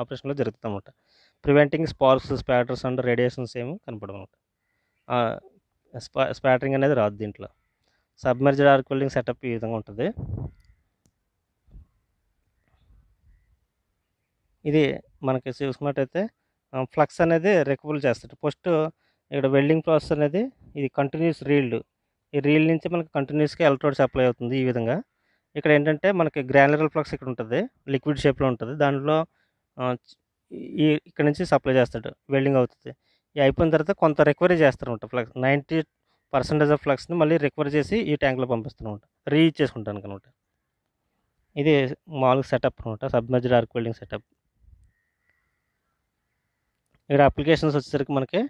ఆపరేషన్లో జరుగుతుంది అనమాట preventing sparks spatters and radiations ఏమి కనపడవు అనమాట స్పా స్పాటరింగ్ అనేది రాదు దీంట్లో. సబ్మెర్జ్డ్ ఆర్క్ వెల్డింగ్ సెటప్ ఈ విధంగా ఉంటుంది. ఇది మనకి చూసుకున్నట్టయితే ఫ్లక్స్ అనేది రికవల్ చేస్తాడు ఫస్ట్ ఇక్కడ వెల్డింగ్ ప్రాసెస్ అనేది ఇది కంటిన్యూస్ రీల్డ్. ఈ రీల్ నుంచి మనకి కంటిన్యూస్గా ఎలక్ట్రోడ్ సప్లై అవుతుంది ఈ విధంగా. ఇక్కడ ఏంటంటే మనకి గ్రాన్యులర్ ఫ్లక్స్ ఇక్కడ ఉంటుంది లిక్విడ్ షేప్లో ఉంటుంది. దాంట్లో ఈ ఇక్కడ నుంచి సప్లై చేస్తాడు వెల్డింగ్ అవుతుంది. ఇది అయిపోయిన తర్వాత కొంత రికవరీ చేస్తారనమాట ఫ్లక్స్. నైంటీ పర్సెంటేజ్ ఆఫ్ ఫ్లక్స్ని మళ్ళీ రికవర్ చేసి ఈ ట్యాంక్లో పంపిస్తాను అనమాట రీయూజ్ చేసుకుంటాను అనమాట ఇది మామూలుగా సెటప్ అనమాట సబ్మెర్జ్డ్ ఆర్క్ వెల్డింగ్ సెటప్. ఇక్కడ అప్లికేషన్స్ వచ్చేసరికి మనకి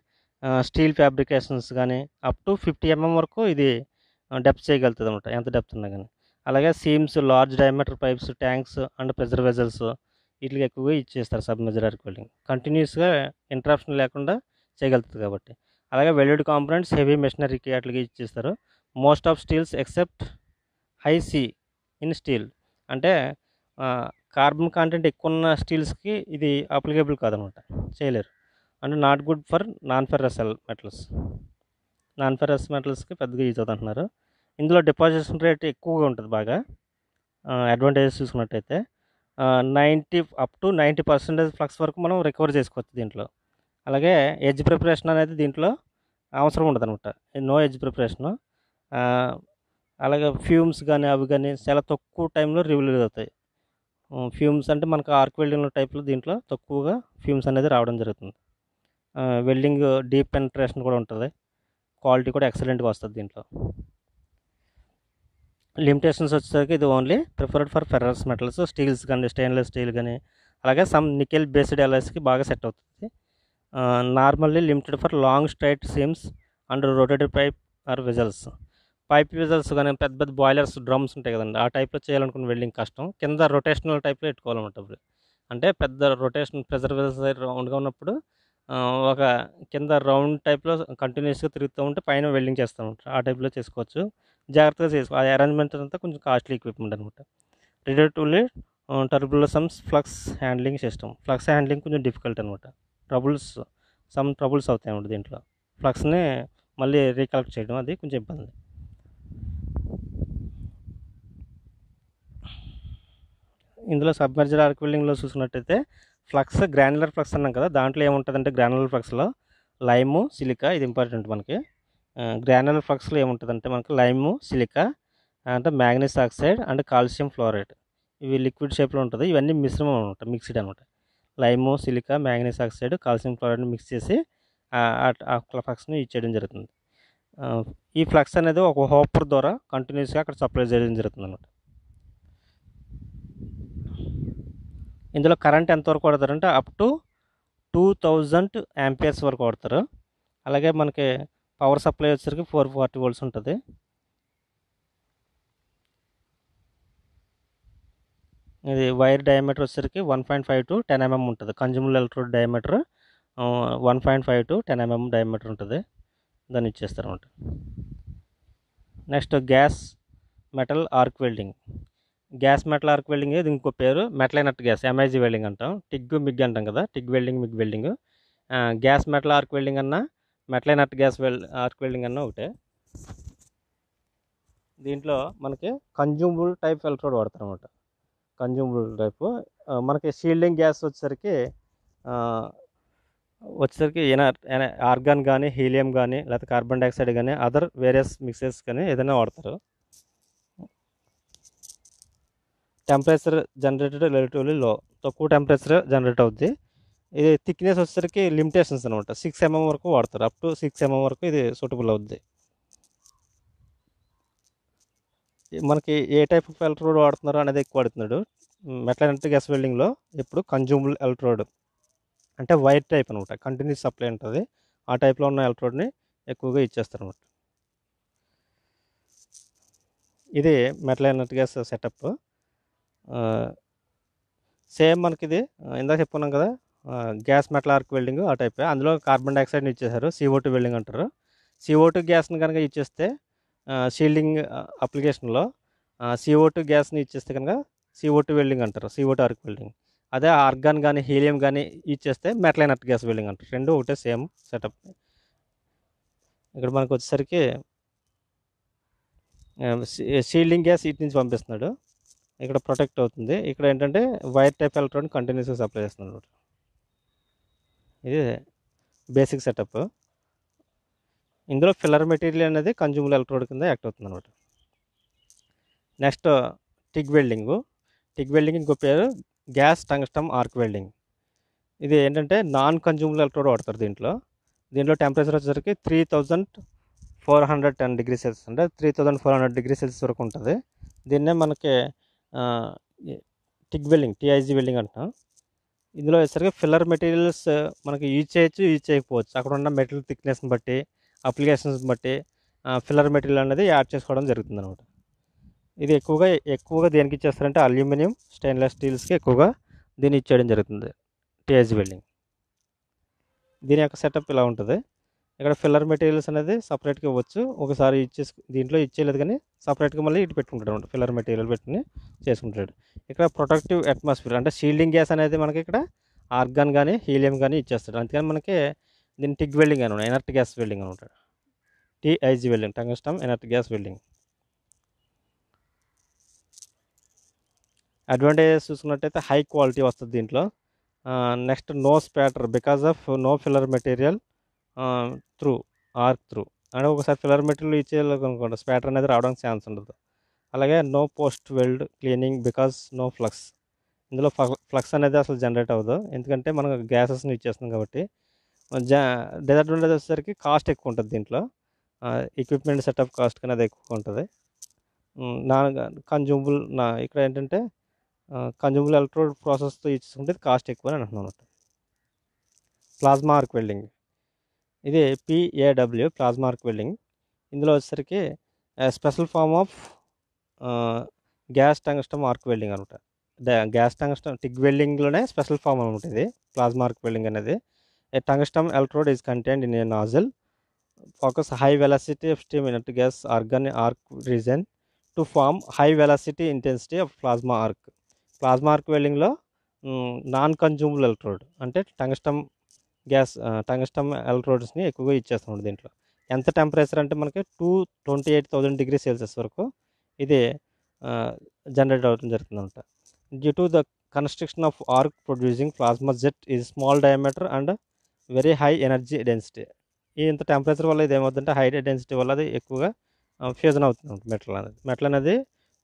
స్టీల్ ఫ్యాబ్రికేషన్స్ కానీ అప్ టు ఫిఫ్టీ ఎంఎం వరకు ఇది డెప్త్ చేయగలుగుతుంది అనమాట ఎంత డెప్త్ ఉన్నా కానీ అలాగే seams large diameter pipes tanks and pressure vessels వీటికి ఎక్కువగా ఇచ్చేస్తారు సబ్మెజర్ ఆర్క్ వెల్డింగ్ కంటిన్యూస్గా ఇంటరప్షన్ లేకుండా చేయగలుగుతుంది కాబట్టి. అలాగే వెల్డెడ్ కాంపనెంట్స్ హెవీ మెషినరీకి అట్లకి ఇచ్చేస్తారు most of steels except high C in steel అంటే కార్బన్ కంటెంట్ ఎక్కువ ఉన్న స్టీల్స్కి ఇది అప్లికేబుల్ కాదనమాట చేయలేరు. అంటే not good for non ferrous metals non ferrous మెటల్స్కి పెద్దగా యూజ్ అవుతుంది అంటున్నారు ఇందులో డిపాజిషన్ రేట్ ఎక్కువగా ఉంటుంది బాగా. అడ్వాంటేజెస్ చూసుకున్నట్టయితే ninety up to ninety percentage flux వరకు మనం రికవర్ చేసుకోవచ్చు దీంట్లో. అలాగే ఎడ్జ్ ప్రిపరేషన్ అనేది దీంట్లో అవసరం ఉండదు అనమాట నో ఎడ్జ్ ప్రిపరేషను అలాగే ఫ్యూమ్స్ కానీ అవి కానీ చాలా తక్కువ టైంలో రిలీజ్ అవుతాయి. ఫ్యూమ్స్ అంటే మనకు ఆర్క్ వెల్డింగ్ టైప్లో దీంట్లో తక్కువగా ఫ్యూమ్స్ అనేది రావడం జరుగుతుంది. వెల్డింగ్ డీప్ పెనట్రేషన్ కూడా ఉంటుంది. క్వాలిటీ కూడా ఎక్సలెంట్గా వస్తుంది దీంట్లో. లిమిటేషన్స్ వచ్చేసరికి ఇది only preferred for ferrous metals steels కానీ స్టెయిన్లెస్ స్టీల్ కానీ. అలాగే సమ్ నికెల్ బేస్డ్ ఎలైస్కి బాగా సెట్ అవుతుంది. Normally limited for long straight seams and rotated pipe or vessels. Pipe vessels కానీ పెద్ద పెద్ద బాయిలర్స్ డ్రమ్స్ ఉంటాయి కదండి. ఆ టైప్లో చేయాలనుకున్న వెల్డింగ్ కష్టం. కింద రొటేషనల్ టైప్లో పెట్టుకోవాలన్నమాట అప్పుడు. అంటే పెద్ద రొటేషన్ ప్రెజర్ విజల్స్ రౌండ్గా ఉన్నప్పుడు ఒక కింద రౌండ్ టైప్లో కంటిన్యూస్గా తిరుగుతూ ఉంటే పైన వెల్డింగ్ చేస్తూ ఉంటారు. ఆ టైప్లో చేసుకోవచ్చు. జాగ్రత్తగా చేసుకో ఆ అరేంజ్మెంట్ అంతా కొంచెం కాస్ట్లీ ఎక్విప్మెంట్ అనమాట relatively troublesome flux handling system. Flux handling కొంచెం డిఫికల్ట్ అనమాట ట్రబుల్స్ సమ్ ట్రబుల్స్ అవుతాయి అన్నమాట దీంట్లో. ఫ్లక్స్ని మళ్ళీ రీకలెక్ట్ చేయడం అది కొంచెం ఇబ్బంది. ఇందులో సబ్మెర్జర్ ఆర్క్ వెల్డింగ్లో చూసుకున్నట్టయితే ఫ్లక్స్ గ్రాన్యులర్ ఫ్లక్స్ అన్నాం కదా దాంట్లో ఏముంటుందంటే గ్రాన్యులర్ ఫ్లక్స్లో లైము సిలికా ఇది ఇంపార్టెంట్ మనకి. గ్రాన్యులర్ ఫ్లక్స్లో ఏముంటుందంటే మనకి లైము సిలికా అంటే manganese oxide and calcium fluoride. ఇవి లిక్విడ్ షేప్లో ఉంటుంది. ఇవన్నీ మిశ్రమం అనమాట మిక్స్డ్ అనమాట lime silica manganese oxide calcium fluoride mix చేసి ఆ ఫ్లక్స్ని ఇచ్చేయడం జరుగుతుంది. ఈ ఫ్లక్స్ అనేది ఒక హోపర్ ద్వారా కంటిన్యూస్గా అక్కడ సప్లై చేయడం జరుగుతుంది అనమాట ఇందులో కరెంట్ ఎంతవరకు వాడతారంటే up to two thousand amperes వరకు వాడతారు. అలాగే మనకి పవర్ సప్లై వచ్చేసరికి ఫోర్ ఫార్టీ వోల్ట్స్ ఉంటుంది. ఇది వైర్ డయామీటర్ వచ్చేసరికి one point five to ten mm ఉంటుంది. Consumer electrode diameter one point five to ten mm diameter ఉంటుంది. దాన్ని ఇచ్చేస్తారు అనమాట next gas metal arc welding. Gas metal arc welding ఇది ఇంకో పేరు metal inert gas MIG welding అంటాం. టిగ్ మిగ్ అంటాం కదా TIG welding MIG welding. Gas metal arc welding అన్నా metal inert gas well arc welding అన్నా ఒకటే. దీంట్లో మనకి కన్జ్యూమబుల్ టైప్ ఎలక్ట్రోడ్ వాడతారనమాట కన్జ్యూమబుల్ టైప్ మనకి షీల్డింగ్ గ్యాస్ వచ్చేసరికి వచ్చేసరికి ఏదైనా ఆర్గాన్ కానీ హీలియం కానీ లేకపోతే కార్బన్ డైఆక్సైడ్ కానీ అదర్ వేరియస్ మిక్సెస్ కానీ ఏదైనా వాడతారు. టెంపరేచర్ జనరేటెడ్ రిలేటివ్లీ లో తక్కువ టెంపరేచర్ జనరేట్ అవుద్ది. ఇది థిక్నెస్ వచ్చేసరికి లిమిటేషన్స్ అనమాట సిక్స్ ఎంఎం వరకు వాడతారు. అప్ టు సిక్స్ ఎంఎం వరకు ఇది సూటబుల్ అవుద్ది. మనకి ఏ టైప్ ఆఫ్ ఎలక్ట్రోడ్ వాడుతున్నారో అనేది ఎక్కువ వాడుతున్నాడు మెటల్ గ్యాస్ వెల్డింగ్లో ఇప్పుడు కన్జ్యూమబుల్ ఎలక్ట్రోడ్ అంటే వైర్ టైప్ అనమాట కంటిన్యూస్ సప్లై ఉంటుంది. ఆ టైప్లో ఉన్న ఎలక్ట్రోడ్ని ఎక్కువగా ఇచ్చేస్తారు అనమాట ఇది మెటల్ గ్యాస్ సెటప్ సేమ్ మనకి ఇది ఇందాక చెప్పుకున్నాం కదా గ్యాస్ మెటల్ ఆర్క్ వెల్డింగ్ ఆ టైప్. అందులో కార్బన్ డైఆక్సైడ్ని ఇచ్చేసారు సిఓ టూ వెల్డింగ్ అంటారు. సిఓ టూ గ్యాస్ని కనుక ఇచ్చేస్తే షీల్డింగ్ అప్లికేషన్లో సిఓ టూ గ్యాస్ని ఇచ్చేస్తే కనుక సిఓ టూ వెల్డింగ్ అంటారు సిఓ టూ ఆర్క్ వెల్డింగ్. అదే ఆర్గాన్ కానీ హీలియం కానీ ఇచ్చేస్తే మెటల్ ఎనర్ట్ గ్యాస్ వెల్డింగ్ అంటారు. రెండు ఒకటే సేమ్ సెటప్. ఇక్కడ మనకు వచ్చేసరికి షీల్డింగ్ గ్యాస్ ఇటు నుంచి పంపిస్తున్నాడు. ఇక్కడ ప్రొటెక్ట్ అవుతుంది. ఇక్కడ ఏంటంటే వైర్ టైప్ ఎలక్ట్రానిక్ కంటిన్యూస్గా సప్లై చేస్తున్నాడు ఇది బేసిక్ సెటప్ ఇందులో ఫిల్లర్ మెటీరియల్ అనేది కన్జ్యూమర్ ఎలక్ట్రోడ్ కింద యాక్ట్ అవుతుంది అనమాట. Next TIG welding TIG welding ఇంకో పేరు గ్యాస్ టంగ్స్టమ్ ఆర్క్ వెల్డింగ్ ఇది ఏంటంటే నాన్ కన్జ్యూమర్ ఎలక్ట్రోడ్ వాడతారు దీంట్లో. దీంట్లో టెంపరేచర్ వచ్చేసరికి three thousand four hundred ten degree Celsius అంటే three thousand four hundred degree Celsius వరకు ఉంటుంది. దీన్నే మనకి టిగ్ వెల్డింగ్ టీఐజీ వెల్డింగ్ అంటాం ఇందులో వచ్చేసరికి ఫిల్లర్ మెటీరియల్స్ మనకి యూజ్ చేయొచ్చు యూజ్ చేయకపోవచ్చు. అక్కడ ఉన్న మెటీరియల్ థిక్నెస్ని బట్టి అప్లికేషన్స్ బట్టి ఫిల్లర్ మెటీరియల్ అనేది యాడ్ చేసుకోవడం జరుగుతుంది అనమాట ఇది ఎక్కువగా ఎక్కువగా దేనికి ఇచ్చేస్తారంటే అల్యూమినియం స్టెయిన్లెస్ స్టీల్స్కి ఎక్కువగా దీన్ని ఇచ్చేయడం జరుగుతుంది టీఎస్ వెల్డింగ్ దీని యొక్క సెటప్ ఇలా ఉంటుంది. ఇక్కడ ఫిల్లర్ మెటీరియల్స్ అనేది సపరేట్గా ఇవ్వచ్చు. ఒకసారి ఇచ్చేసి దీంట్లో ఇచ్చేయలేదు కానీ సపరేట్గా మళ్ళీ ఇటు పెట్టుకుంటాడు అనమాట ఫిల్లర్ మెటీరియల్ పెట్టుకుని చేసుకుంటాడు. ఇక్కడ ప్రొటెక్టివ్ అట్మాస్ఫియర్ అంటే షీల్డింగ్ గ్యాస్ అనేది మనకి ఇక్కడ ఆర్గాన్ కానీ హీలియం కానీ ఇచ్చేస్తాడు. అందుకని మనకి దీన్ని టిగ్ వెల్డింగ్ అని ఎనర్ట్ గ్యాస్ వెల్డింగ్ అని ఉంటాడు. TIG welding tungsten inert gas welding advantages చూసుకున్నట్టయితే హై క్వాలిటీ వస్తుంది దీంట్లో. Next no spatter because of no filler material through arc through. అంటే ఒకసారి ఫిల్లర్ మెటీరియల్ ఇచ్చేయాలనుకోండి స్పాటర్ అనేది రావడానికి ఛాన్స్ ఉండదు. అలాగే no post weld cleaning because no flux. ఇందులో ఫ్లక్స్ అనేది అసలు జనరేట్ అవ్వదు. ఎందుకంటే మనం గ్యాసెస్ని ఇచ్చేస్తున్నాం కాబట్టి జా డిసడ్వాంటేజ్ వచ్చేసరికి కాస్ట్ ఎక్కువ ఉంటుంది దీంట్లో. ఎక్విప్మెంట్ సెటప్ కాస్ట్ అనేది ఎక్కువ ఉంటుంది. నా కన్జ్యూమబుల్ నా ఇక్కడ ఏంటంటే కన్జ్యూమబుల్ ఎలక్ట్రోడ్ ప్రాసెస్తో ఇచ్చుకుంటే కాస్ట్ ఎక్కువ అని అంటున్నాను ప్లాస్మా ఆర్క్ వెల్డింగ్. ఇది పిఏడబ్ల్యూ ప్లాస్మార్క్ వెల్డింగ్ ఇందులో వచ్చేసరికి special form of gas tungsten arc welding అనమాట. గ్యాస్ టంగస్టమ్ టిగ్ వెల్డింగ్లోనే స్పెషల్ ఫామ్ అనమాట ఇది ప్లాస్మార్క్ వెల్డింగ్ అనేది. Tungsten electrode is content in a nozzle focus high velocity of steam in gas argon arc region to form high velocity intensity of plasma arc plasma arc వెల్డింగ్లో non consumable electrode అంటే tungsten gas tungsten ఎలక్ట్రోడ్స్ని ఎక్కువగా ఇచ్చేస్తున్నాడు దీంట్లో. ఎంత temperature అంటే మనకి two twenty eight thousand degree Celsius వరకు ఇది జనరేట్ అవడం జరుగుతుందంట due to the construction of arc producing plasma jet is small diameter and very high energy density. ఈ ఇంత టెంపరేచర్ వల్ల ఇది ఏమవుతుందంటే హై డెన్సిటీ వల్ల అది ఎక్కువగా ఫ్యూజన్ అవుతుంది అనమాట మెటల్ అనేది. మెటల్ అనేది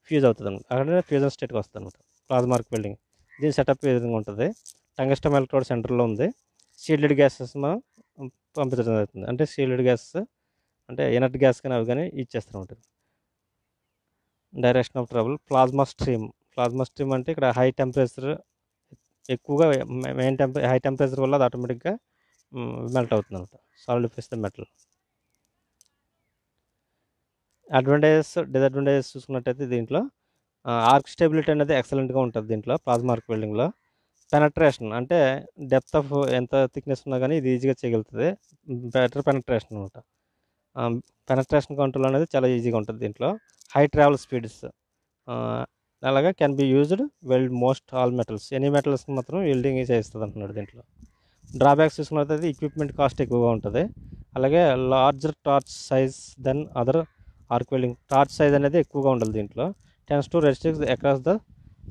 ఫ్యూజ్ అవుతుంది అనమాట అక్కడ ఫ్యూజన్ స్టేట్కి వస్తుంది అనమాట ప్లాస్మార్క్ బిల్డింగ్. దీని సెటప్ ఏ విధంగా ఉంటుంది? టంగస్టమ్ ఎలక్ట్రోడ్ సెంటర్లో ఉంది. సీల్డెడ్ గ్యాసెస్ మనం పంపించడం జరుగుతుంది. అంటే సీల్డెడ్ గ్యాస్ అంటే ఎనర్ట్ గ్యాస్ కానీ అవి కానీ ఇచ్చేస్తూ ఉంటుంది direction of travel plasma stream. Plasma stream అంటే ఇక్కడ హై టెంపరేచర్ ఎక్కువగా మెయిన్ టెంపరే హై టెంపరేచర్ వల్ల అది ఆటోమేటిక్గా మెల్ట్ అవుతుంది అనమాట solidifies the metal. Advantages disadvantages చూసుకున్నట్టయితే దీంట్లో ఆర్క్ స్టెబిలిటీ అనేది ఎక్సలెంట్గా ఉంటుంది దీంట్లో ప్లాజ్మా ఆర్క్ వెల్డింగ్లో. పెనట్రేషన్ అంటే డెప్త్ ఆఫ్ ఎంత థిక్నెస్ ఉన్నా కానీ ఇది ఈజీగా చేయగలుగుతుంది. బెటర్ పెనట్రేషన్ అనమాట. పెనట్రేషన్ కంట్రోల్ అనేది చాలా ఈజీగా ఉంటుంది దీంట్లో. హై ట్రావెల్ స్పీడ్స్ అలాగే can be used weld most all metals. Any metals మాత్రం వెల్డింగ్ చేస్తుంది అంటున్నాడు దీంట్లో. డ్రాబ్యాక్స్ చూసుకున్నట్లయితే ఎక్విప్మెంట్ కాస్ట్ ఎక్కువగా ఉంటుంది. అలాగే larger torch size then other arc welding torch size అనేది ఎక్కువగా ఉండాలి దీంట్లో. Tends to restrict across the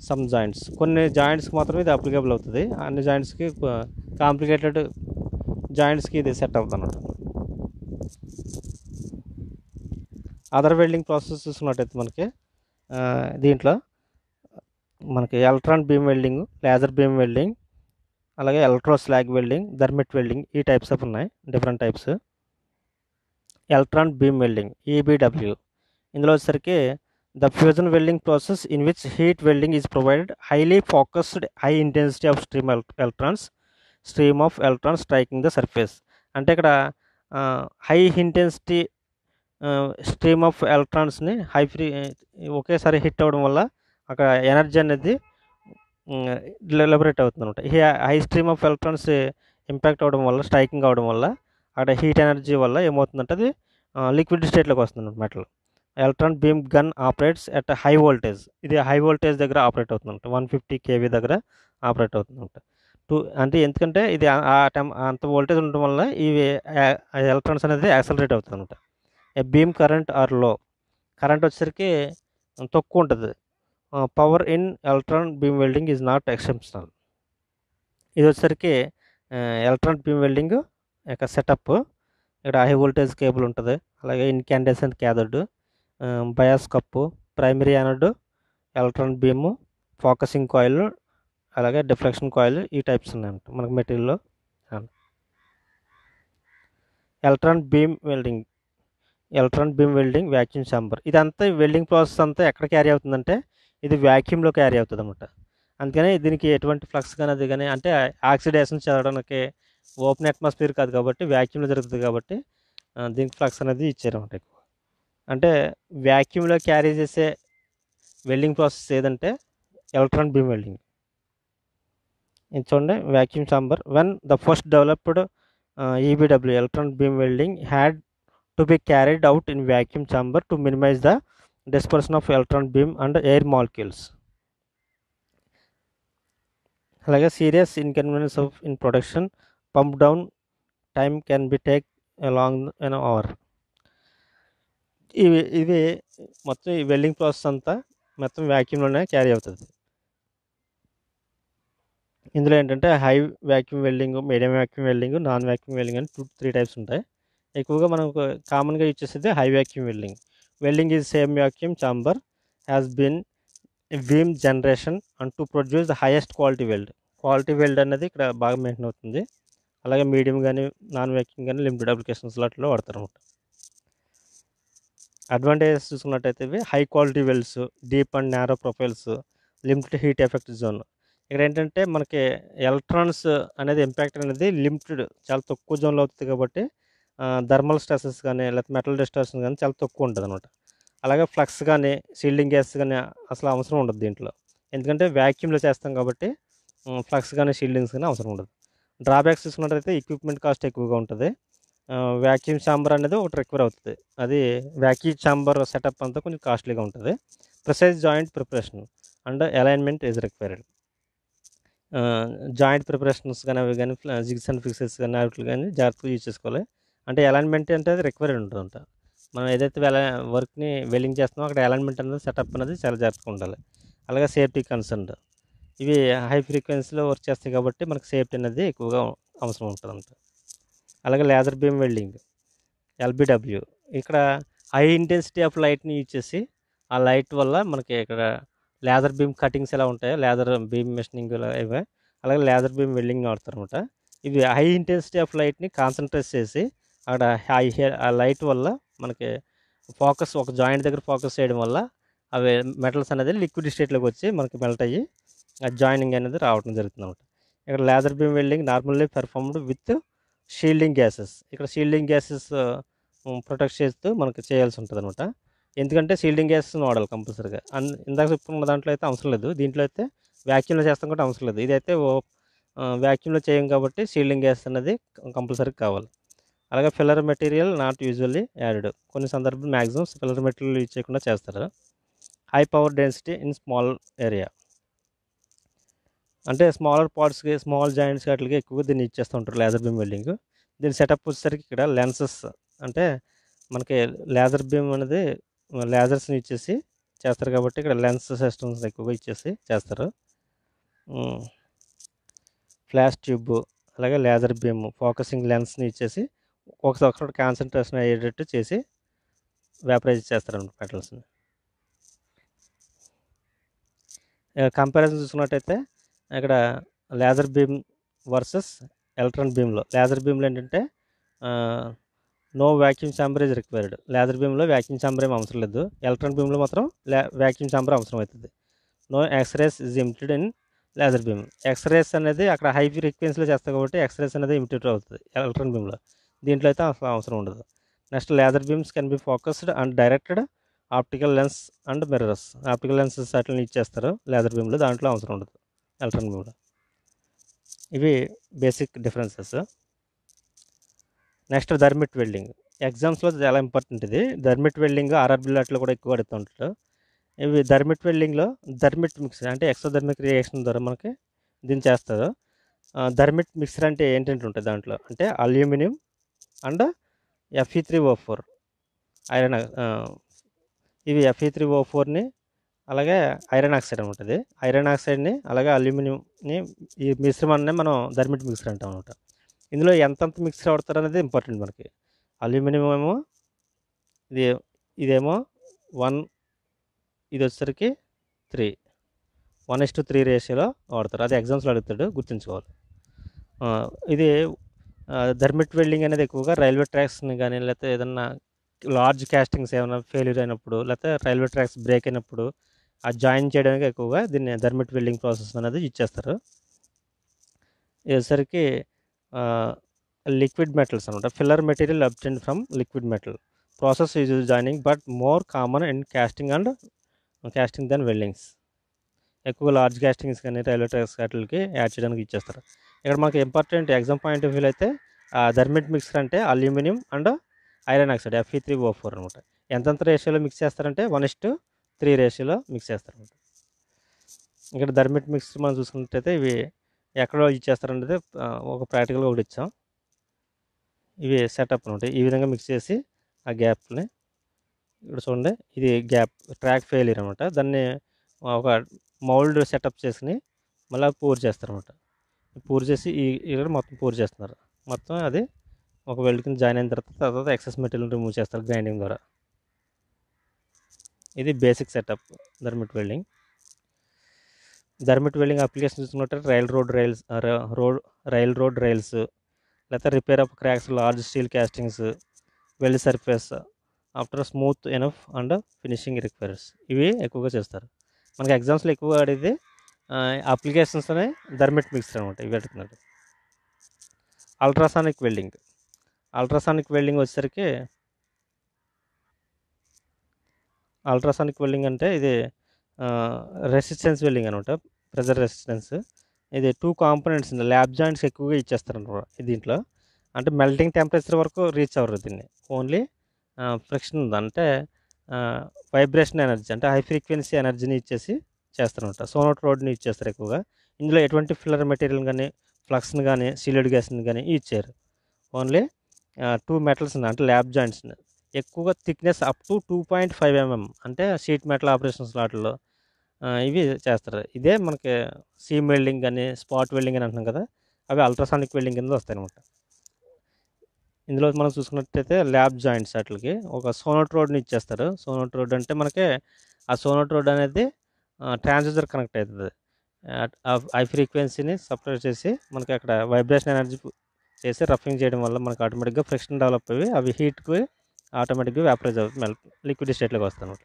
some joints కొన్ని జాయింట్స్కి మాత్రమే ఇది అప్లికేబుల్ అవుతుంది. అన్ని జాయింట్స్కి కాంప్లికేటెడ్ జాయింట్స్కి ఇది సెట్ అవుతుంది అన్నమాట అదర్ వెల్డింగ్ ప్రాసెస్ చూసుకున్నట్టయితే మనకి దీంట్లో మనకి electron beam welding laser beam welding అలాగే electro slag welding thermit welding ఈ టైప్స్ ఆఫ్ ఉన్నాయి different types electron beam welding EBW ఇందులో వచ్చేసరికి the fusion welding process in which heat welding is provided highly focused high intensity of stream electrons stream of electrons striking the surface అంటే ఇక్కడ high intensity stream of ఎలక్ట్రాన్స్ని high free ఒకేసారి hit అవ్వడం వల్ల అక్కడ energy అనేది liberate అవుతుంది అనమాట ఈ high stream of electrons impact అవ్వడం వల్ల స్ట్రైకింగ్ అవ్వడం వల్ల అక్కడ హీట్ ఎనర్జీ వల్ల ఏమవుతుందంటే అది లిక్విడ్ స్టేట్లోకి వస్తుంది metal electron beam gun operates at high voltage. ఇది హై వోల్టేజ్ దగ్గర ఆపరేట్ అవుతుందంట. వన్ ఫిఫ్టీ కేవీ దగ్గర ఆపరేట్ అవుతుందంట. టూ అంటే ఎందుకంటే ఇది ఆ టైం అంత వోల్టేజ్ ఉండడం వల్ల ఇవి ఎలక్ట్రాన్స్ అనేది యాక్సలరేట్ అవుతుంది బీమ్ కరెంట్ ఆర్లో. కరెంట్ వచ్చేసరికి తక్కువ ఉంటుంది. Power in electron beam welding is not exceptional. ఇది వచ్చేసరికి ఎలక్ట్రాన్ బీమ్ వెల్డింగ్ యొక్క సెటప్. ఇక్కడ హై వోల్టేజ్ కేబుల్ ఉంటుంది. అలాగే incandescent cathode bias cup primary anode electron beam focusing coil అలాగే డిఫ్లెక్షన్ కాయిల్ ఈ టైప్స్ ఉన్నాయంట మనకు మెటీరియల్లో. Electron beam welding electron beam welding vacuum chamber. ఇదంతా వెల్డింగ్ ప్రాసెస్ అంతా ఎక్కడ క్యారీ అవుతుందంటే ఇది వ్యాక్యూమ్లో క్యారీ అవుతుంది అనమాట అందుకనే దీనికి ఎటువంటి ఫ్లక్స్ కానీ అది కానీ అంటే ఆక్సిడేషన్ చదవడానికి ఓపెన్ అట్మాస్ఫియర్ కాదు కాబట్టి వ్యాక్యూమ్లో జరుగుతుంది కాబట్టి దీనికి ఫ్లక్స్ అనేది ఇచ్చారన్నమాట ఎక్కువ. అంటే వ్యాక్యూమ్లో క్యారీ చేసే వెల్డింగ్ ప్రాసెస్ ఏదంటే ఎలక్ట్రాన్ బీమ్ వెల్డింగ్ ఇది చూడండి vacuum chamber when the first developed EBW electron beam welding had to be carried out in vacuum chamber to minimise the dispersion of electron beam and air molecules అలాగే serious inconvenience of in production pump down time can be take long an hour ఇవి ఇది మొత్తం ఈ welding process అంతా మొత్తం వ్యాక్యూమ్లోనే carry అవుతుంది. ఇందులో ఏంటంటే high vacuum welding medium vacuum welding non vacuum welding అని టూ త్రీ టైప్స్ ఉంటాయి. ఎక్కువగా మనం కామన్గా యూజ్ చేసేది high vacuum welding welding is same vacuum chamber has been beam generation and to produce the highest quality weld quality weld అనేది ఇక్కడ బాగా maintain అవుతుంది. అలాగే మీడియం కానీ నాన్ వ్యాక్యూమ్ కానీ లిమిటెడ్ అప్లికేషన్స్ అట్లా వాడతారు అనమాట అడ్వాంటేజెస్ చూసుకున్నట్టయితే ఇవి high quality welds deep and narrow profiles limited heat effect zone. ఇక్కడ ఏంటంటే మనకి ఎలక్ట్రాన్స్ అనేది ఇంపాక్ట్ అనేది లిమిటెడ్ చాలా తక్కువ జోన్లో అవుతుంది కాబట్టి థర్మల్ స్ట్రెసెస్ కానీ లేకపోతే మెటల్ డిస్టార్షన్ కానీ చాలా తక్కువ ఉంటుంది అనమాట అలాగే ఫ్లక్స్ కానీ షీల్డింగ్ గ్యాస్ కానీ అసలు అవసరం ఉండదు దీంట్లో. ఎందుకంటే వ్యాక్యూమ్లో చేస్తాం కాబట్టి ఫ్లక్స్ కానీ షీల్డింగ్స్ కానీ అవసరం ఉండదు. డ్రాబ్యాక్స్ చూసుకున్నట్టయితే ఎక్విప్మెంట్ కాస్ట్ ఎక్కువగా ఉంటుంది. వ్యాక్యూమ్ ఛాంబర్ అనేది ఒకటి రిక్వైర్ అవుతుంది. అది వ్యాక్యూమ్ ఛాంబర్ సెటప్ అంతా కొంచెం కాస్ట్లీగా ఉంటుంది. Precise joint preparation and alignment is required joint preparations కానీ అవి కానీ జిగ్స్ అండ్ ఫిక్సెస్ కానీ వాటి కానీ జాగ్రత్తగా యూజ్ చేసుకోవాలి. అంటే అలైన్మెంట్ అంటే అది రిక్వైర్డ్ ఉంటుందంట. మనం ఏదైతే వర్క్ని వెల్డింగ్ చేస్తున్నామో అక్కడ అలైన్మెంట్ అనేది సెటప్ అనేది చాలా జాగ్రత్తగా ఉండాలి. అలాగే సేఫ్టీ కన్సర్న్ ఇవి హై ఫ్రీక్వెన్సీలో వర్క్ చేస్తాయి కాబట్టి మనకి సేఫ్టీ అనేది ఎక్కువగా అవసరం ఉంటుందంట. అలాగే లేజర్ బీమ్ వెల్డింగ్ ఎల్బిడబ్ల్యూ. ఇక్కడ హై ఇంటెన్సిటీ ఆఫ్ లైట్ని యూజ్ చేసి ఆ లైట్ వల్ల మనకి ఇక్కడ లేజర్ బీమ్ కటింగ్స్ ఎలా ఉంటాయో లేజర్ బీమ్ మెషినింగ్ ఇవే అలాగే లేజర్ బీమ్ వెల్డింగ్ వాడతారనమాట ఇవి హై ఇంటెన్సిటీ ఆఫ్ లైట్ని కాన్సన్ట్రేట్ చేసి అక్కడ హై ఆ లైట్ వల్ల మనకి ఫోకస్ ఒక జాయింట్ దగ్గర ఫోకస్ చేయడం వల్ల అవి మెటల్స్ అనేది లిక్విడ్ స్టేట్లోకి వచ్చి మనకి మెల్ట్ అయ్యి ఆ జాయినింగ్ అనేది రావడం జరుగుతుంది అనమాట ఇక్కడ laser beam welding normally performed with shielding gases. ఇక్కడ షీల్డింగ్ గ్యాసెస్ ప్రొటెక్ట్ చేస్తూ మనకు చేయాల్సి ఉంటుంది అనమాట ఎందుకంటే షీల్డింగ్ గ్యాసెస్ వాడాలి కంపల్సరీగా. అన్ ఇందాక చెప్పుకున్న దాంట్లో అయితే అవసరం లేదు. దీంట్లో అయితే వ్యాక్యూమ్లో చేస్తాం కూడా అవసరం లేదు. ఇదైతే ఓ వ్యాక్యూమ్లో చేయం కాబట్టి షీల్డింగ్ గ్యాస్ అనేది కంపల్సరీ కావాలి. అలాగే filler material not usually added. కొన్ని సందర్భాలు మ్యాక్సిమం ఫిల్లర్ మెటీరియల్ యూజ్ చేయకుండా చేస్తారు. High power density in small area. అంటే స్మాలర్ పార్ట్స్కి స్మాల్ జాయింట్స్ వాటికి ఎక్కువగా దీన్ని ఇచ్చేస్తూ ఉంటారు లేజర్ బీమ్ వెల్డింగ్ దీని సెటప్ వచ్చేసరికి ఇక్కడ లెన్సెస్ అంటే మనకి లేజర్ బీమ్ అనేది లేజర్స్ని ఇచ్చేసి చేస్తారు కాబట్టి ఇక్కడ లెన్స్ సిస్టమ్స్ ఎక్కువగా ఇచ్చేసి చేస్తారు. ఫ్లాష్ ట్యూబ్ అలాగే లేజర్ బీమ్ ఫోకసింగ్ లెన్స్ని ఇచ్చేసి ఒకసారి కాన్సన్ట్రేషన్ అయ్యేటట్టు చేసి వ్యాపరైజ్ చేస్తారు పెటల్స్ని కంపారిజన్ చూసుకున్నట్టయితే ఇక్కడ లేజర్ బీమ్ వర్సెస్ ఎలక్ట్రాన్ బీమ్లో లేజర్ బీమ్లో ఏంటంటే no vacuum chamber is required laser బీమ్లో vacuum chamber ఏం అవసరం లేదు. ఎలక్ట్రాన్ బీమ్లో మాత్రం వ్యాక్యూమ్ ఛాంబర్ అవసరం అవుతుంది no X-rays is emitted in laser beam X-rays అనేది అక్కడ హై ఫ్రీక్వెన్సీలో చేస్తాం కాబట్టి ఎక్స్రేస్ అనేది ఇమిటెడ్ అవుతుంది ఎలక్ట్రాన్ బీమ్లో దీంట్లో అయితే అసలు అవసరం ఉండదు. Next laser beams can be focused and directed optical lens and mirrors optical lenses అట్లని ఇచ్చేస్తారు లేజర్ బీమ్లో దాంట్లో అవసరం ఉండదు. ఎలక్ట్రాన్ కూడా. ఇవి basic differences next thermit welding ఎగ్జామ్స్లో చాలా ఇంపార్టెంట్ ఇది. ధర్మిట్ వెల్డింగ్ ఆర్ఆర్బీలో అట్లా కూడా ఎక్కువ అడుగుతుంటారు ఇవి ధర్మిట్ వెల్డింగ్లో ధర్మిట్ మిక్సర్ అంటే ఎక్సోధర్మిక్ రియాక్షన్ ద్వారా మనకి దీన్ని చేస్తారు. ధర్మిట్ మిక్సర్ అంటే ఏంటంటే ఉంటుంది దాంట్లో. అంటే aluminium and FE three O four iron ఇవి ఎఫ్ఈ త్రీ ఓ ఫోర్ని అలాగే ఐరన్ ఆక్సైడ్ ఉంటుంది. ఐరన్ ఆక్సైడ్ని అలాగే అల్యూమినియంని ఈ మిశ్రమాన్ని మనం ధర్మిట్ మిక్సర్ అంటాం అనమాట ఇందులో ఎంతంత మిక్సర్ అవుతారు అనేది ఇంపార్టెంట్ మనకి. అల్యూమినియం ఏమో ఇది ఇదేమో వన్ ఇది వచ్చేసరికి three. One is to three రేషియోలో వాడతారు. అది ఎగ్జామ్స్లో అడుగుతాడు గుర్తుంచుకోవాలి. ఇది ధర్మిట్ వెల్డింగ్ అనేది ఎక్కువగా రైల్వే ట్రాక్స్ని కానీ లేకపోతే ఏదన్నా లార్జ్ క్యాస్టింగ్స్ ఏమైనా ఫెయిల్యూర్ అయినప్పుడు లేకపోతే రైల్వే ట్రాక్స్ బ్రేక్ అయినప్పుడు ఆ జాయిన్ చేయడానికి ఎక్కువగా దీన్ని ధర్మిట్ వెల్డింగ్ ప్రాసెస్ అనేది ఇచ్చేస్తారు. ఇదేసరికి లిక్విడ్ మెటల్స్ అనమాట filler material obtained from liquid metal. Process is joining but more common in casting and casting then weldings. ఎక్కువ లార్జ్ క్యాస్టింగ్స్ కానీ రైల్వే ట్రాక్స్ వాటికి యాడ్ చేయడానికి ఇచ్చేస్తారు. ఇక్కడ మనకి important exam point of view అయితే ధర్మిట్ మిక్సర్ అంటే aluminium and iron oxide FE three O four అనమాట ఎంతెంత రేషియోలో మిక్స్ చేస్తారంటే వన్ ఇస్ టు త్రీ రేషియోలో మిక్స్ చేస్తారనమాట ఇక్కడ ధర్మిట్ మిక్స్ మనం చూసుకున్నట్టయితే ఇవి ఎక్కడో ఇచ్చేస్తారంటే ఒక ప్రాక్టికల్గా ఒకటి ఇచ్చాం. ఇవి సెటప్ అనమాట ఈ విధంగా మిక్స్ చేసి ఆ గ్యాప్ని ఇక్కడ చూడండి ఇది గ్యాప్ ట్రాక్ ఫెయిలియర్ అనమాట దాన్ని ఒక మౌల్డ్ సెటప్ చేసుకుని మళ్ళీ పూర్ చేస్తారనమాట పూర్ చేసి ఈ ఇక్కడ మొత్తం పూర్ చేస్తున్నారు. మొత్తం అది ఒక వెల్డ్ కింద జాయిన్ అయిన తర్వాత తర్వాత ఎక్సెస్ మెటీరియల్ రిమూవ్ చేస్తారు గ్రైండింగ్ ద్వారా. ఇది basic setup thermit welding thermit welding application చూసుకున్నట్టు rail road rails road rail road rails లేకపోతే repair of cracks large steel castings weld surface after smooth enough and finishing requires ఇవి ఎక్కువగా చేస్తారు. మనకి ఎగ్జామ్స్లో ఎక్కువగా అడిగితే అప్లికేషన్స్లోనే ధర్మిట్ మిక్సర్ అనమాట ఇవి అడుగుతున్నాడు అల్ట్రాసానిక్ వెల్డింగ్ అల్ట్రాసానిక్ వెల్డింగ్ వచ్చేసరికి అల్ట్రాసానిక్ వెల్డింగ్ అంటే ఇది రెసిస్టెన్స్ వెల్డింగ్ అనమాట ప్రెజర్ రెసిస్టెన్స్. ఇది టూ కాంపోనెంట్స్ ల్యాబ్ జాయింట్స్ ఎక్కువగా ఇచ్చేస్తారు అనమాట దీంట్లో. అంటే మెల్టింగ్ టెంపరేచర్ వరకు రీచ్ అవ్వరు దీన్ని. ఓన్లీ ఫ్రిక్షన్ ఉంది. అంటే వైబ్రేషన్ ఎనర్జీ అంటే హై ఫ్రీక్వెన్సీ ఎనర్జీని ఇచ్చేసి చేస్తారనమాట. సోనోట్ రోడ్ని ఇచ్చేస్తారు ఎక్కువగా. ఇందులో ఎటువంటి ఫిల్లర్ మెటీరియల్ కానీ ఫ్లక్స్ని కానీ సీలెడ్ గ్యాస్ని కానీ ఇచ్చారు ఓన్లీ టూ మెటల్స్ అంటే ల్యాబ్ జాయింట్స్ ఎక్కువగా thickness up to two point five mm అంటే షీట్ మెటల్ ఆపరేషన్ స్లాట్లో ఇవి చేస్తారు. ఇదే మనకి సీమ్ వెల్డింగ్ కానీ స్పాట్ వెల్డింగ్ అని అంటున్నాం కదా అవి అల్ట్రాసానిక్ వెల్డింగ్ కింద వస్తాయి అనమాట ఇందులో మనం చూసుకున్నట్టయితే ల్యాబ్ జాయింట్స్ వాటికి ఒక సోనోట్ రోడ్ని ఇచ్చేస్తారు. సోనోట్ రోడ్ అంటే మనకి ఆ సోనోట్ రోడ్ అనేది ట్రాన్సిస్టర్ కనెక్ట్ అవుతుంది. ఐ ఫ్రీక్వెన్సీని సప్లై చేసి మనకి అక్కడ వైబ్రేషన్ ఎనర్జీ చేసి రఫింగ్ చేయడం వల్ల మనకి ఆటోమేటిక్గా ఫ్రిక్షన్ డెవలప్ అయ్యి అవి హీట్కి ఆటోమేటిక్గా వ్యాపరైజ్ అవుతుంది లిక్విడ్ స్టేట్లోకి వస్తాను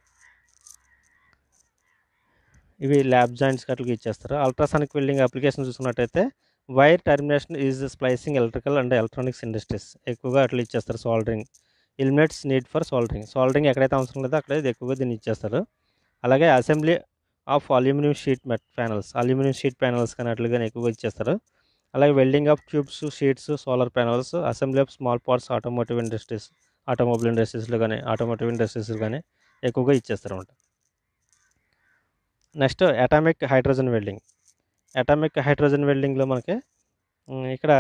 ఇవి ల్యాబ్ జాయింట్స్ అట్లకి ఇచ్చేస్తారు. అల్ట్రాసానిక్ వెల్డింగ్ అప్లికేషన్ చూసుకున్నట్టయితే wire termination is splicing electrical and electronics industries. ఎక్కువగా అట్లా ఇచ్చేస్తారు soldering. Eliminates need for soldering. Soldering ఎక్కడైతే అవసరం లేదో అక్కడ ఎక్కువగా దీన్ని ఇచ్చేస్తారు. అలాగే assembly of aluminium sheet met panels. Aluminium sheet panels కానీ అట్లుగానే ఎక్కువగా ఇచ్చేస్తారు. అలాగే welding of tubes sheets solar panels assembly of small parts automotive industries. Automobile ఇండస్ట్రీస్లో కానీ ఆటోమోటివ్ ఇండస్ట్రీస్లో కానీ ఎక్కువగా ఇచ్చేస్తారన్నమాట. Next atomic hydrogen welding. Atomic hydrogen వెల్డింగ్లో మనకి ఇక్కడ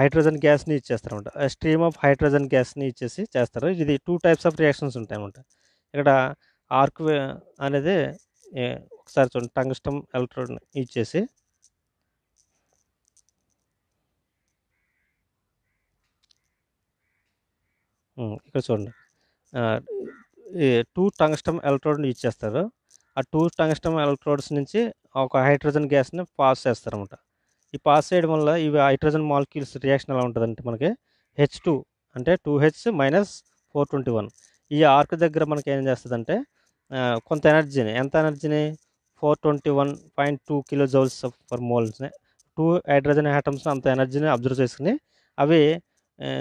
హైడ్రోజన్ గ్యాస్ని ఇచ్చేస్తారనమాట స్ట్రీమ్ ఆఫ్ హైడ్రోజన్ గ్యాస్ని ఇచ్చేసి చేస్తారు. ఇది టూ టైప్స్ ఆఫ్ రియాక్షన్స్ ఉంటాయి అనమాట ఇక్కడ ఆర్క్ అనేది ఒకసారి చూడండి టంగ్స్టమ్ ఎలక్ట్రాన్ ఇచ్చేసి ఇక్కడ చూడండి. ఈ టూ టంగ్స్టమ్ ఎలక్ట్రోడ్ని ఇచ్చేస్తారు ఆ టూ టంగ్స్టమ్ ఎలక్ట్రోడ్స్ నుంచి ఒక హైడ్రోజన్ గ్యాస్ని పాస్ చేస్తారనమాట ఈ పాస్ చేయడం వల్ల ఇవి హైడ్రోజన్ మాలిక్యూల్స్ రియాక్షన్ ఎలా ఉంటుందంటే మనకి హెచ్ టూ అంటే two H minus four twenty one. ఈ ఆర్క్ దగ్గర మనకి ఏం చేస్తుందంటే కొంత ఎనర్జీని ఎంత ఎనర్జీని? Four twenty one point two kilo joules for మోల్స్ని. Two hydrogen atoms అంత ఎనర్జీని అబ్జర్వ్ చేసుకుని అవి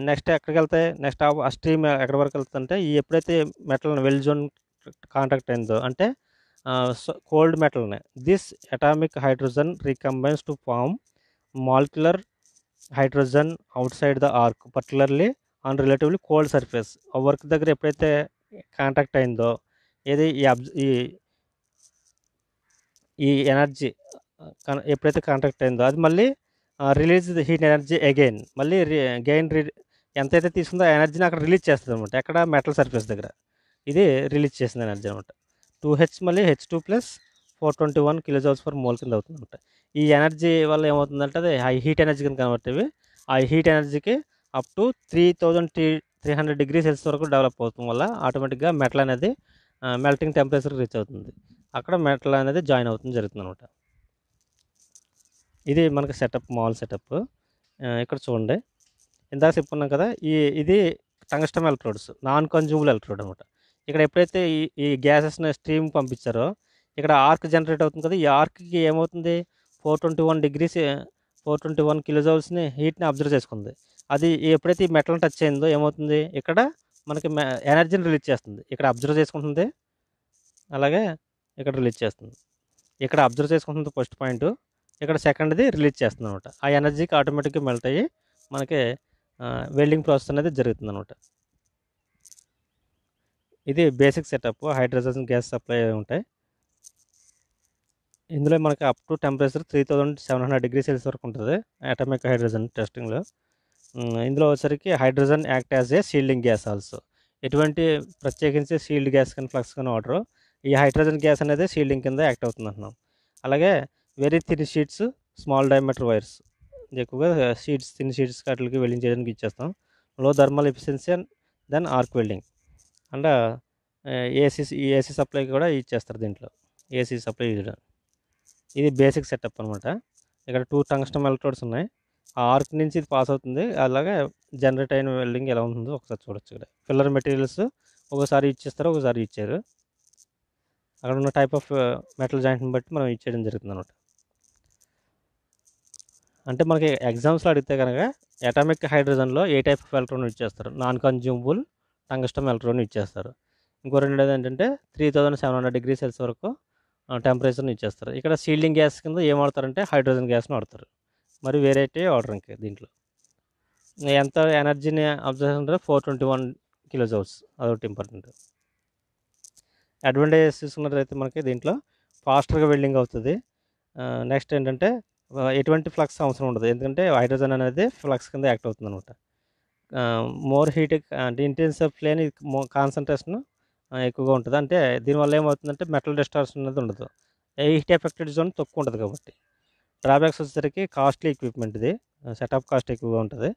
నెక్స్ట్ ఎక్కడికి వెళ్తాయి నెక్స్ట్ ఆ స్ట్రీమ్ ఎక్కడి వరకు వెళ్తుందంటే ఈ ఎప్పుడైతే మెటల్ వెల్ జోన్ కాంటాక్ట్ అయిందో అంటే cold మెటల్ని this atomic hydrogen recombines to form molecular hydrogen outside the arc particularly on relatively cold surface. ఆ వర్క్ దగ్గర ఎప్పుడైతే కాంటాక్ట్ అయిందో ఏది ఈ అబ్జ ఈ ఈ ఎనర్జీ ఎప్పుడైతే కాంటాక్ట్ అయిందో అది మళ్ళీ release the heat energy again మళ్ళీ గెయిన్ ఎంతైతే తీసుకుందో ఆ ఎనర్జీని అక్కడ రిలీజ్ చేస్తుంది అనమాట ఎక్కడ మెటల్ సర్ఫేస్ దగ్గర. ఇది రిలీజ్ చేసిన ఎనర్జీ అనమాట టూ హెచ్ మళ్ళీ H two plus four twenty one kilojoules for mole కింద అవుతుంది అనమాట ఈ ఎనర్జీ వల్ల ఏమవుతుందంటే అది హై హీట్ ఎనర్జీ కింద కనబట్టేవి ఆ హీట్ ఎనర్జీకి up to three thousand three three hundred degree Celsius వరకు డెవలప్ అవుతుంది వల్ల ఆటోమేటిక్గా మెటల్ అనేది మెల్టింగ్ టెంపరేచర్ రీచ్ అవుతుంది. అక్కడ మెటల్ అనేది జాయిన్ అవుతుంది జరుగుతుంది అనమాట ఇది మనకి సెటప్ మామూలు సెటప్ ఇక్కడ చూడండి. ఇందాక చెప్పుకున్నాం కదా ఈ ఇది tungsten electrodes non consumable electrode అనమాట ఇక్కడ ఎప్పుడైతే ఈ ఈ గ్యాసెస్ని స్ట్రీమ్ పంపించారో ఇక్కడ ఆర్క్ జనరేట్ అవుతుంది కదా ఈ ఆర్క్కి ఏమవుతుంది? Four twenty one degrees four twenty one కిలోజౌల్స్ని హీట్ని అబ్జర్వ్ చేసుకుంది. అది ఎప్పుడైతే ఈ మెటల్ని టచ్ అయిందో ఏమవుతుంది? ఇక్కడ మనకి ఎనర్జీని రిలీజ్ చేస్తుంది. ఇక్కడ అబ్జర్వ్ చేసుకుంటుంది. అలాగే ఇక్కడ రిలీజ్ చేస్తుంది. ఇక్కడ అబ్జర్వ్ చేసుకుంటుంది ఫస్ట్ పాయింట్ ఇక్కడ సెకండ్ది రిలీజ్ చేస్తుంది అనమాట ఆ ఎనర్జీకి ఆటోమేటిక్గా మెల్ట్ అయ్యి మనకి వెల్డింగ్ ప్రాసెస్ అనేది జరుగుతుంది అనమాట ఇది basic setup. Hydrogen gas supply ఉంటాయి. ఇందులో మనకి up to temperature three thousand seven hundred degree Celsius వరకు ఉంటుంది. అటామిక్ హైడ్రోజన్ టెస్టింగ్లో. ఇందులో వచ్చరికి hydrogen act as a shielding gas also. ఎటువంటి ప్రత్యేకించి షీల్డ్ గ్యాస్ కానీ ఫ్లక్స్ కానీ వాడరు. ఈ హైడ్రోజన్ గ్యాస్ అనేది షీల్డింగ్ కింద యాక్ట్ అవుతుంది అంటున్నాం అలాగే very thin sheets small diameter wires ఎక్కువగా షీట్స్ థిన్ షీట్స్ వాటికి వెల్డింగ్ చేయడానికి ఇచ్చేస్తాం low thermal efficiency and then arc welding and AC AC supply కూడా ఇచ్చేస్తారు దీంట్లో. ఏసీ సప్లై ఇవ్వడం ఇది బేసిక్ సెటప్ అనమాట ఇక్కడ టూ టంగ్స్టమ్ ఎలక్ట్రోడ్స్ ఉన్నాయి. ఆ ఆర్క్ నుంచి ఇది పాస్ అవుతుంది. అలాగే జనరేట్ అయిన వెల్డింగ్ ఎలా ఉంటుందో ఒకసారి చూడొచ్చు ఇక్కడ. ఫిల్లర్ మెటీరియల్స్ ఒకసారి ఇచ్చేస్తారు ఒకసారి ఇచ్చారు అక్కడ ఉన్న టైప్ ఆఫ్ మెటల్ జాయింట్ని బట్టి మనం ఇచ్చేయడం జరుగుతుంది అనమాట అంటే మనకి ఎగ్జామ్స్లో అడిగితే కనుక అటామిక్ హైడ్రోజన్లో ఏ టైప్ ఆఫ్ ఎలక్ట్రాన్ ఇచ్చేస్తారు నాన్ కన్జ్యూమబుల్ టంగస్టమ్ ఎలక్ట్రాన్ ఇచ్చేస్తారు ఇంకో రెండోది ఏంటంటే three thousand seven hundred degree Celsius వరకు టెంపరేచర్ని ఇచ్చేస్తారు ఇక్కడ సీల్డింగ్ గ్యాస్ కింద ఏం వాడతారంటే హైడ్రోజన్ గ్యాస్ని వాడతారు. మరి వేరైతే వాడరు ఇంకా దీంట్లో. ఎంత ఎనర్జీని అబ్జర్వ్ అంటే four twenty one kilo joules అదొకటి ఇంపార్టెంట్. అడ్వాంటేజెస్ చూసుకున్నట్లయితే మనకి దీంట్లో ఫాస్టర్గా వెల్డింగ్ అవుతుంది. నెక్స్ట్ ఏంటంటే ఎటువంటి ఫ్లక్స్ అవసరం ఉండదు. ఎందుకంటే హైడ్రోజన్ అనేది ఫ్లక్స్ కింద యాక్ట్ అవుతుంది అనమాట మోర్ హీట్ అంటే ఇంటెన్సివ్ ఫ్లేన్ కాన్సన్ట్రేషన్ ఎక్కువగా ఉంటుంది. అంటే దీనివల్ల ఏమవుతుందంటే మెటల్ డిస్టార్షన్ అనేది ఉండదు. హీట్ ఎఫెక్టెడ్ జోన్ తక్కువ ఉంటుంది కాబట్టి. డ్రాబ్యాక్స్ వచ్చేసరికి కాస్ట్లీ ఎక్విప్మెంట్ ఇది. సెటప్ కాస్ట్ ఎక్కువగా ఉంటుంది.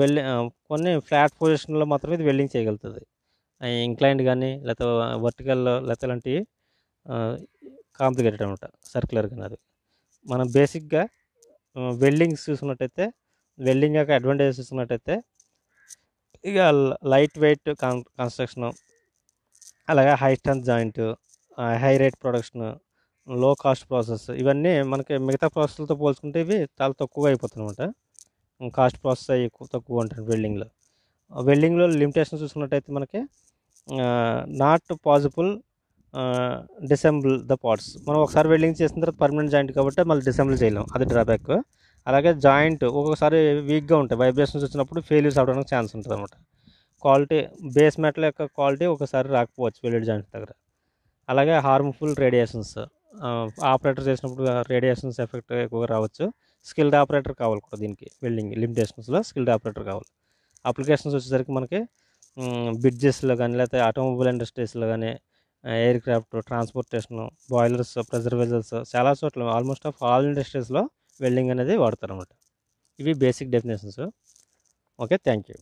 వెల్లి కొన్ని ఫ్లాట్ పొజిషన్లో మాత్రమే ఇది వెల్డింగ్ చేయగలుగుతుంది. ఇంక్లైండ్ కానీ లేకపోతే వర్టికల్ లేకపోతే ఇలాంటివి కాంప్లికేటెడ్ అనమాట సర్క్యులర్ కానీ అది. మనం బేసిక్గా వెల్డింగ్స్ చూసుకున్నట్టయితే వెల్డింగ్ యొక్క అడ్వాంటేజెస్ చూసుకున్నట్టయితే ఇక లైట్ వెయిట్ కన్ కన్స్ట్రక్షన్ అలాగే high strength joint high rate ప్రొడక్షన్లో కాస్ట్ ప్రాసెస్ ఇవన్నీ మనకి మిగతా ప్రాసెస్లతో పోల్చుకుంటే ఇవి చాలా తక్కువగా అయిపోతుందన్నమాట కాస్ట్ ప్రాసెస్ అవి ఎక్కువ తక్కువ ఉంటుంది వెల్డింగ్లో. వెల్డింగ్లో లిమిటేషన్ చూసుకున్నట్టయితే మనకి not possible disassemble the parts మనం ఒకసారి వెల్డింగ్ చేసిన తర్వాత పర్మనెంట్ జాయింట్ కాబట్టి మళ్ళీ డిసెంబుల్ చేయలేం. అది డ్రాబ్యాక్ అలాగే జాయింట్ ఒక్కొక్కసారి వీక్గా ఉంటాయి. వైబ్రేషన్స్ వచ్చినప్పుడు ఫెయిల్యూర్స్ అవడానికి ఛాన్స్ ఉంటుంది అనమాట క్వాలిటీ బేస్ మెటల్ యొక్క క్వాలిటీ ఒకసారి రాకపోవచ్చు వెల్డెడ్ జాయింట్ దగ్గర. అలాగే హార్మ్ఫుల్ రేడియేషన్స్ ఆపరేటర్ చేసినప్పుడు రేడియేషన్స్ ఎఫెక్ట్ ఎక్కువగా రావచ్చు. స్కిల్డ్ ఆపరేటర్ కావాలి కూడా దీనికి వెల్డింగ్ లిమిటేషన్స్లో స్కిల్డ్ ఆపరేటర్ కావాలి. అప్లికేషన్స్ వచ్చేసరికి మనకి బ్రిడ్జెస్లో కానీ లేకపోతే ఆటోమొబైల్ ఇండస్ట్రీస్లో కానీ aircraft transportation boilers pressure vessels చాలా చోట్ల ఆల్మోస్ట్ ఆఫ్ ఆల్ ఇండస్ట్రీస్లో వెల్డింగ్ అనేది వాడతారు అనమాట ఇవి basic definitions okay thank you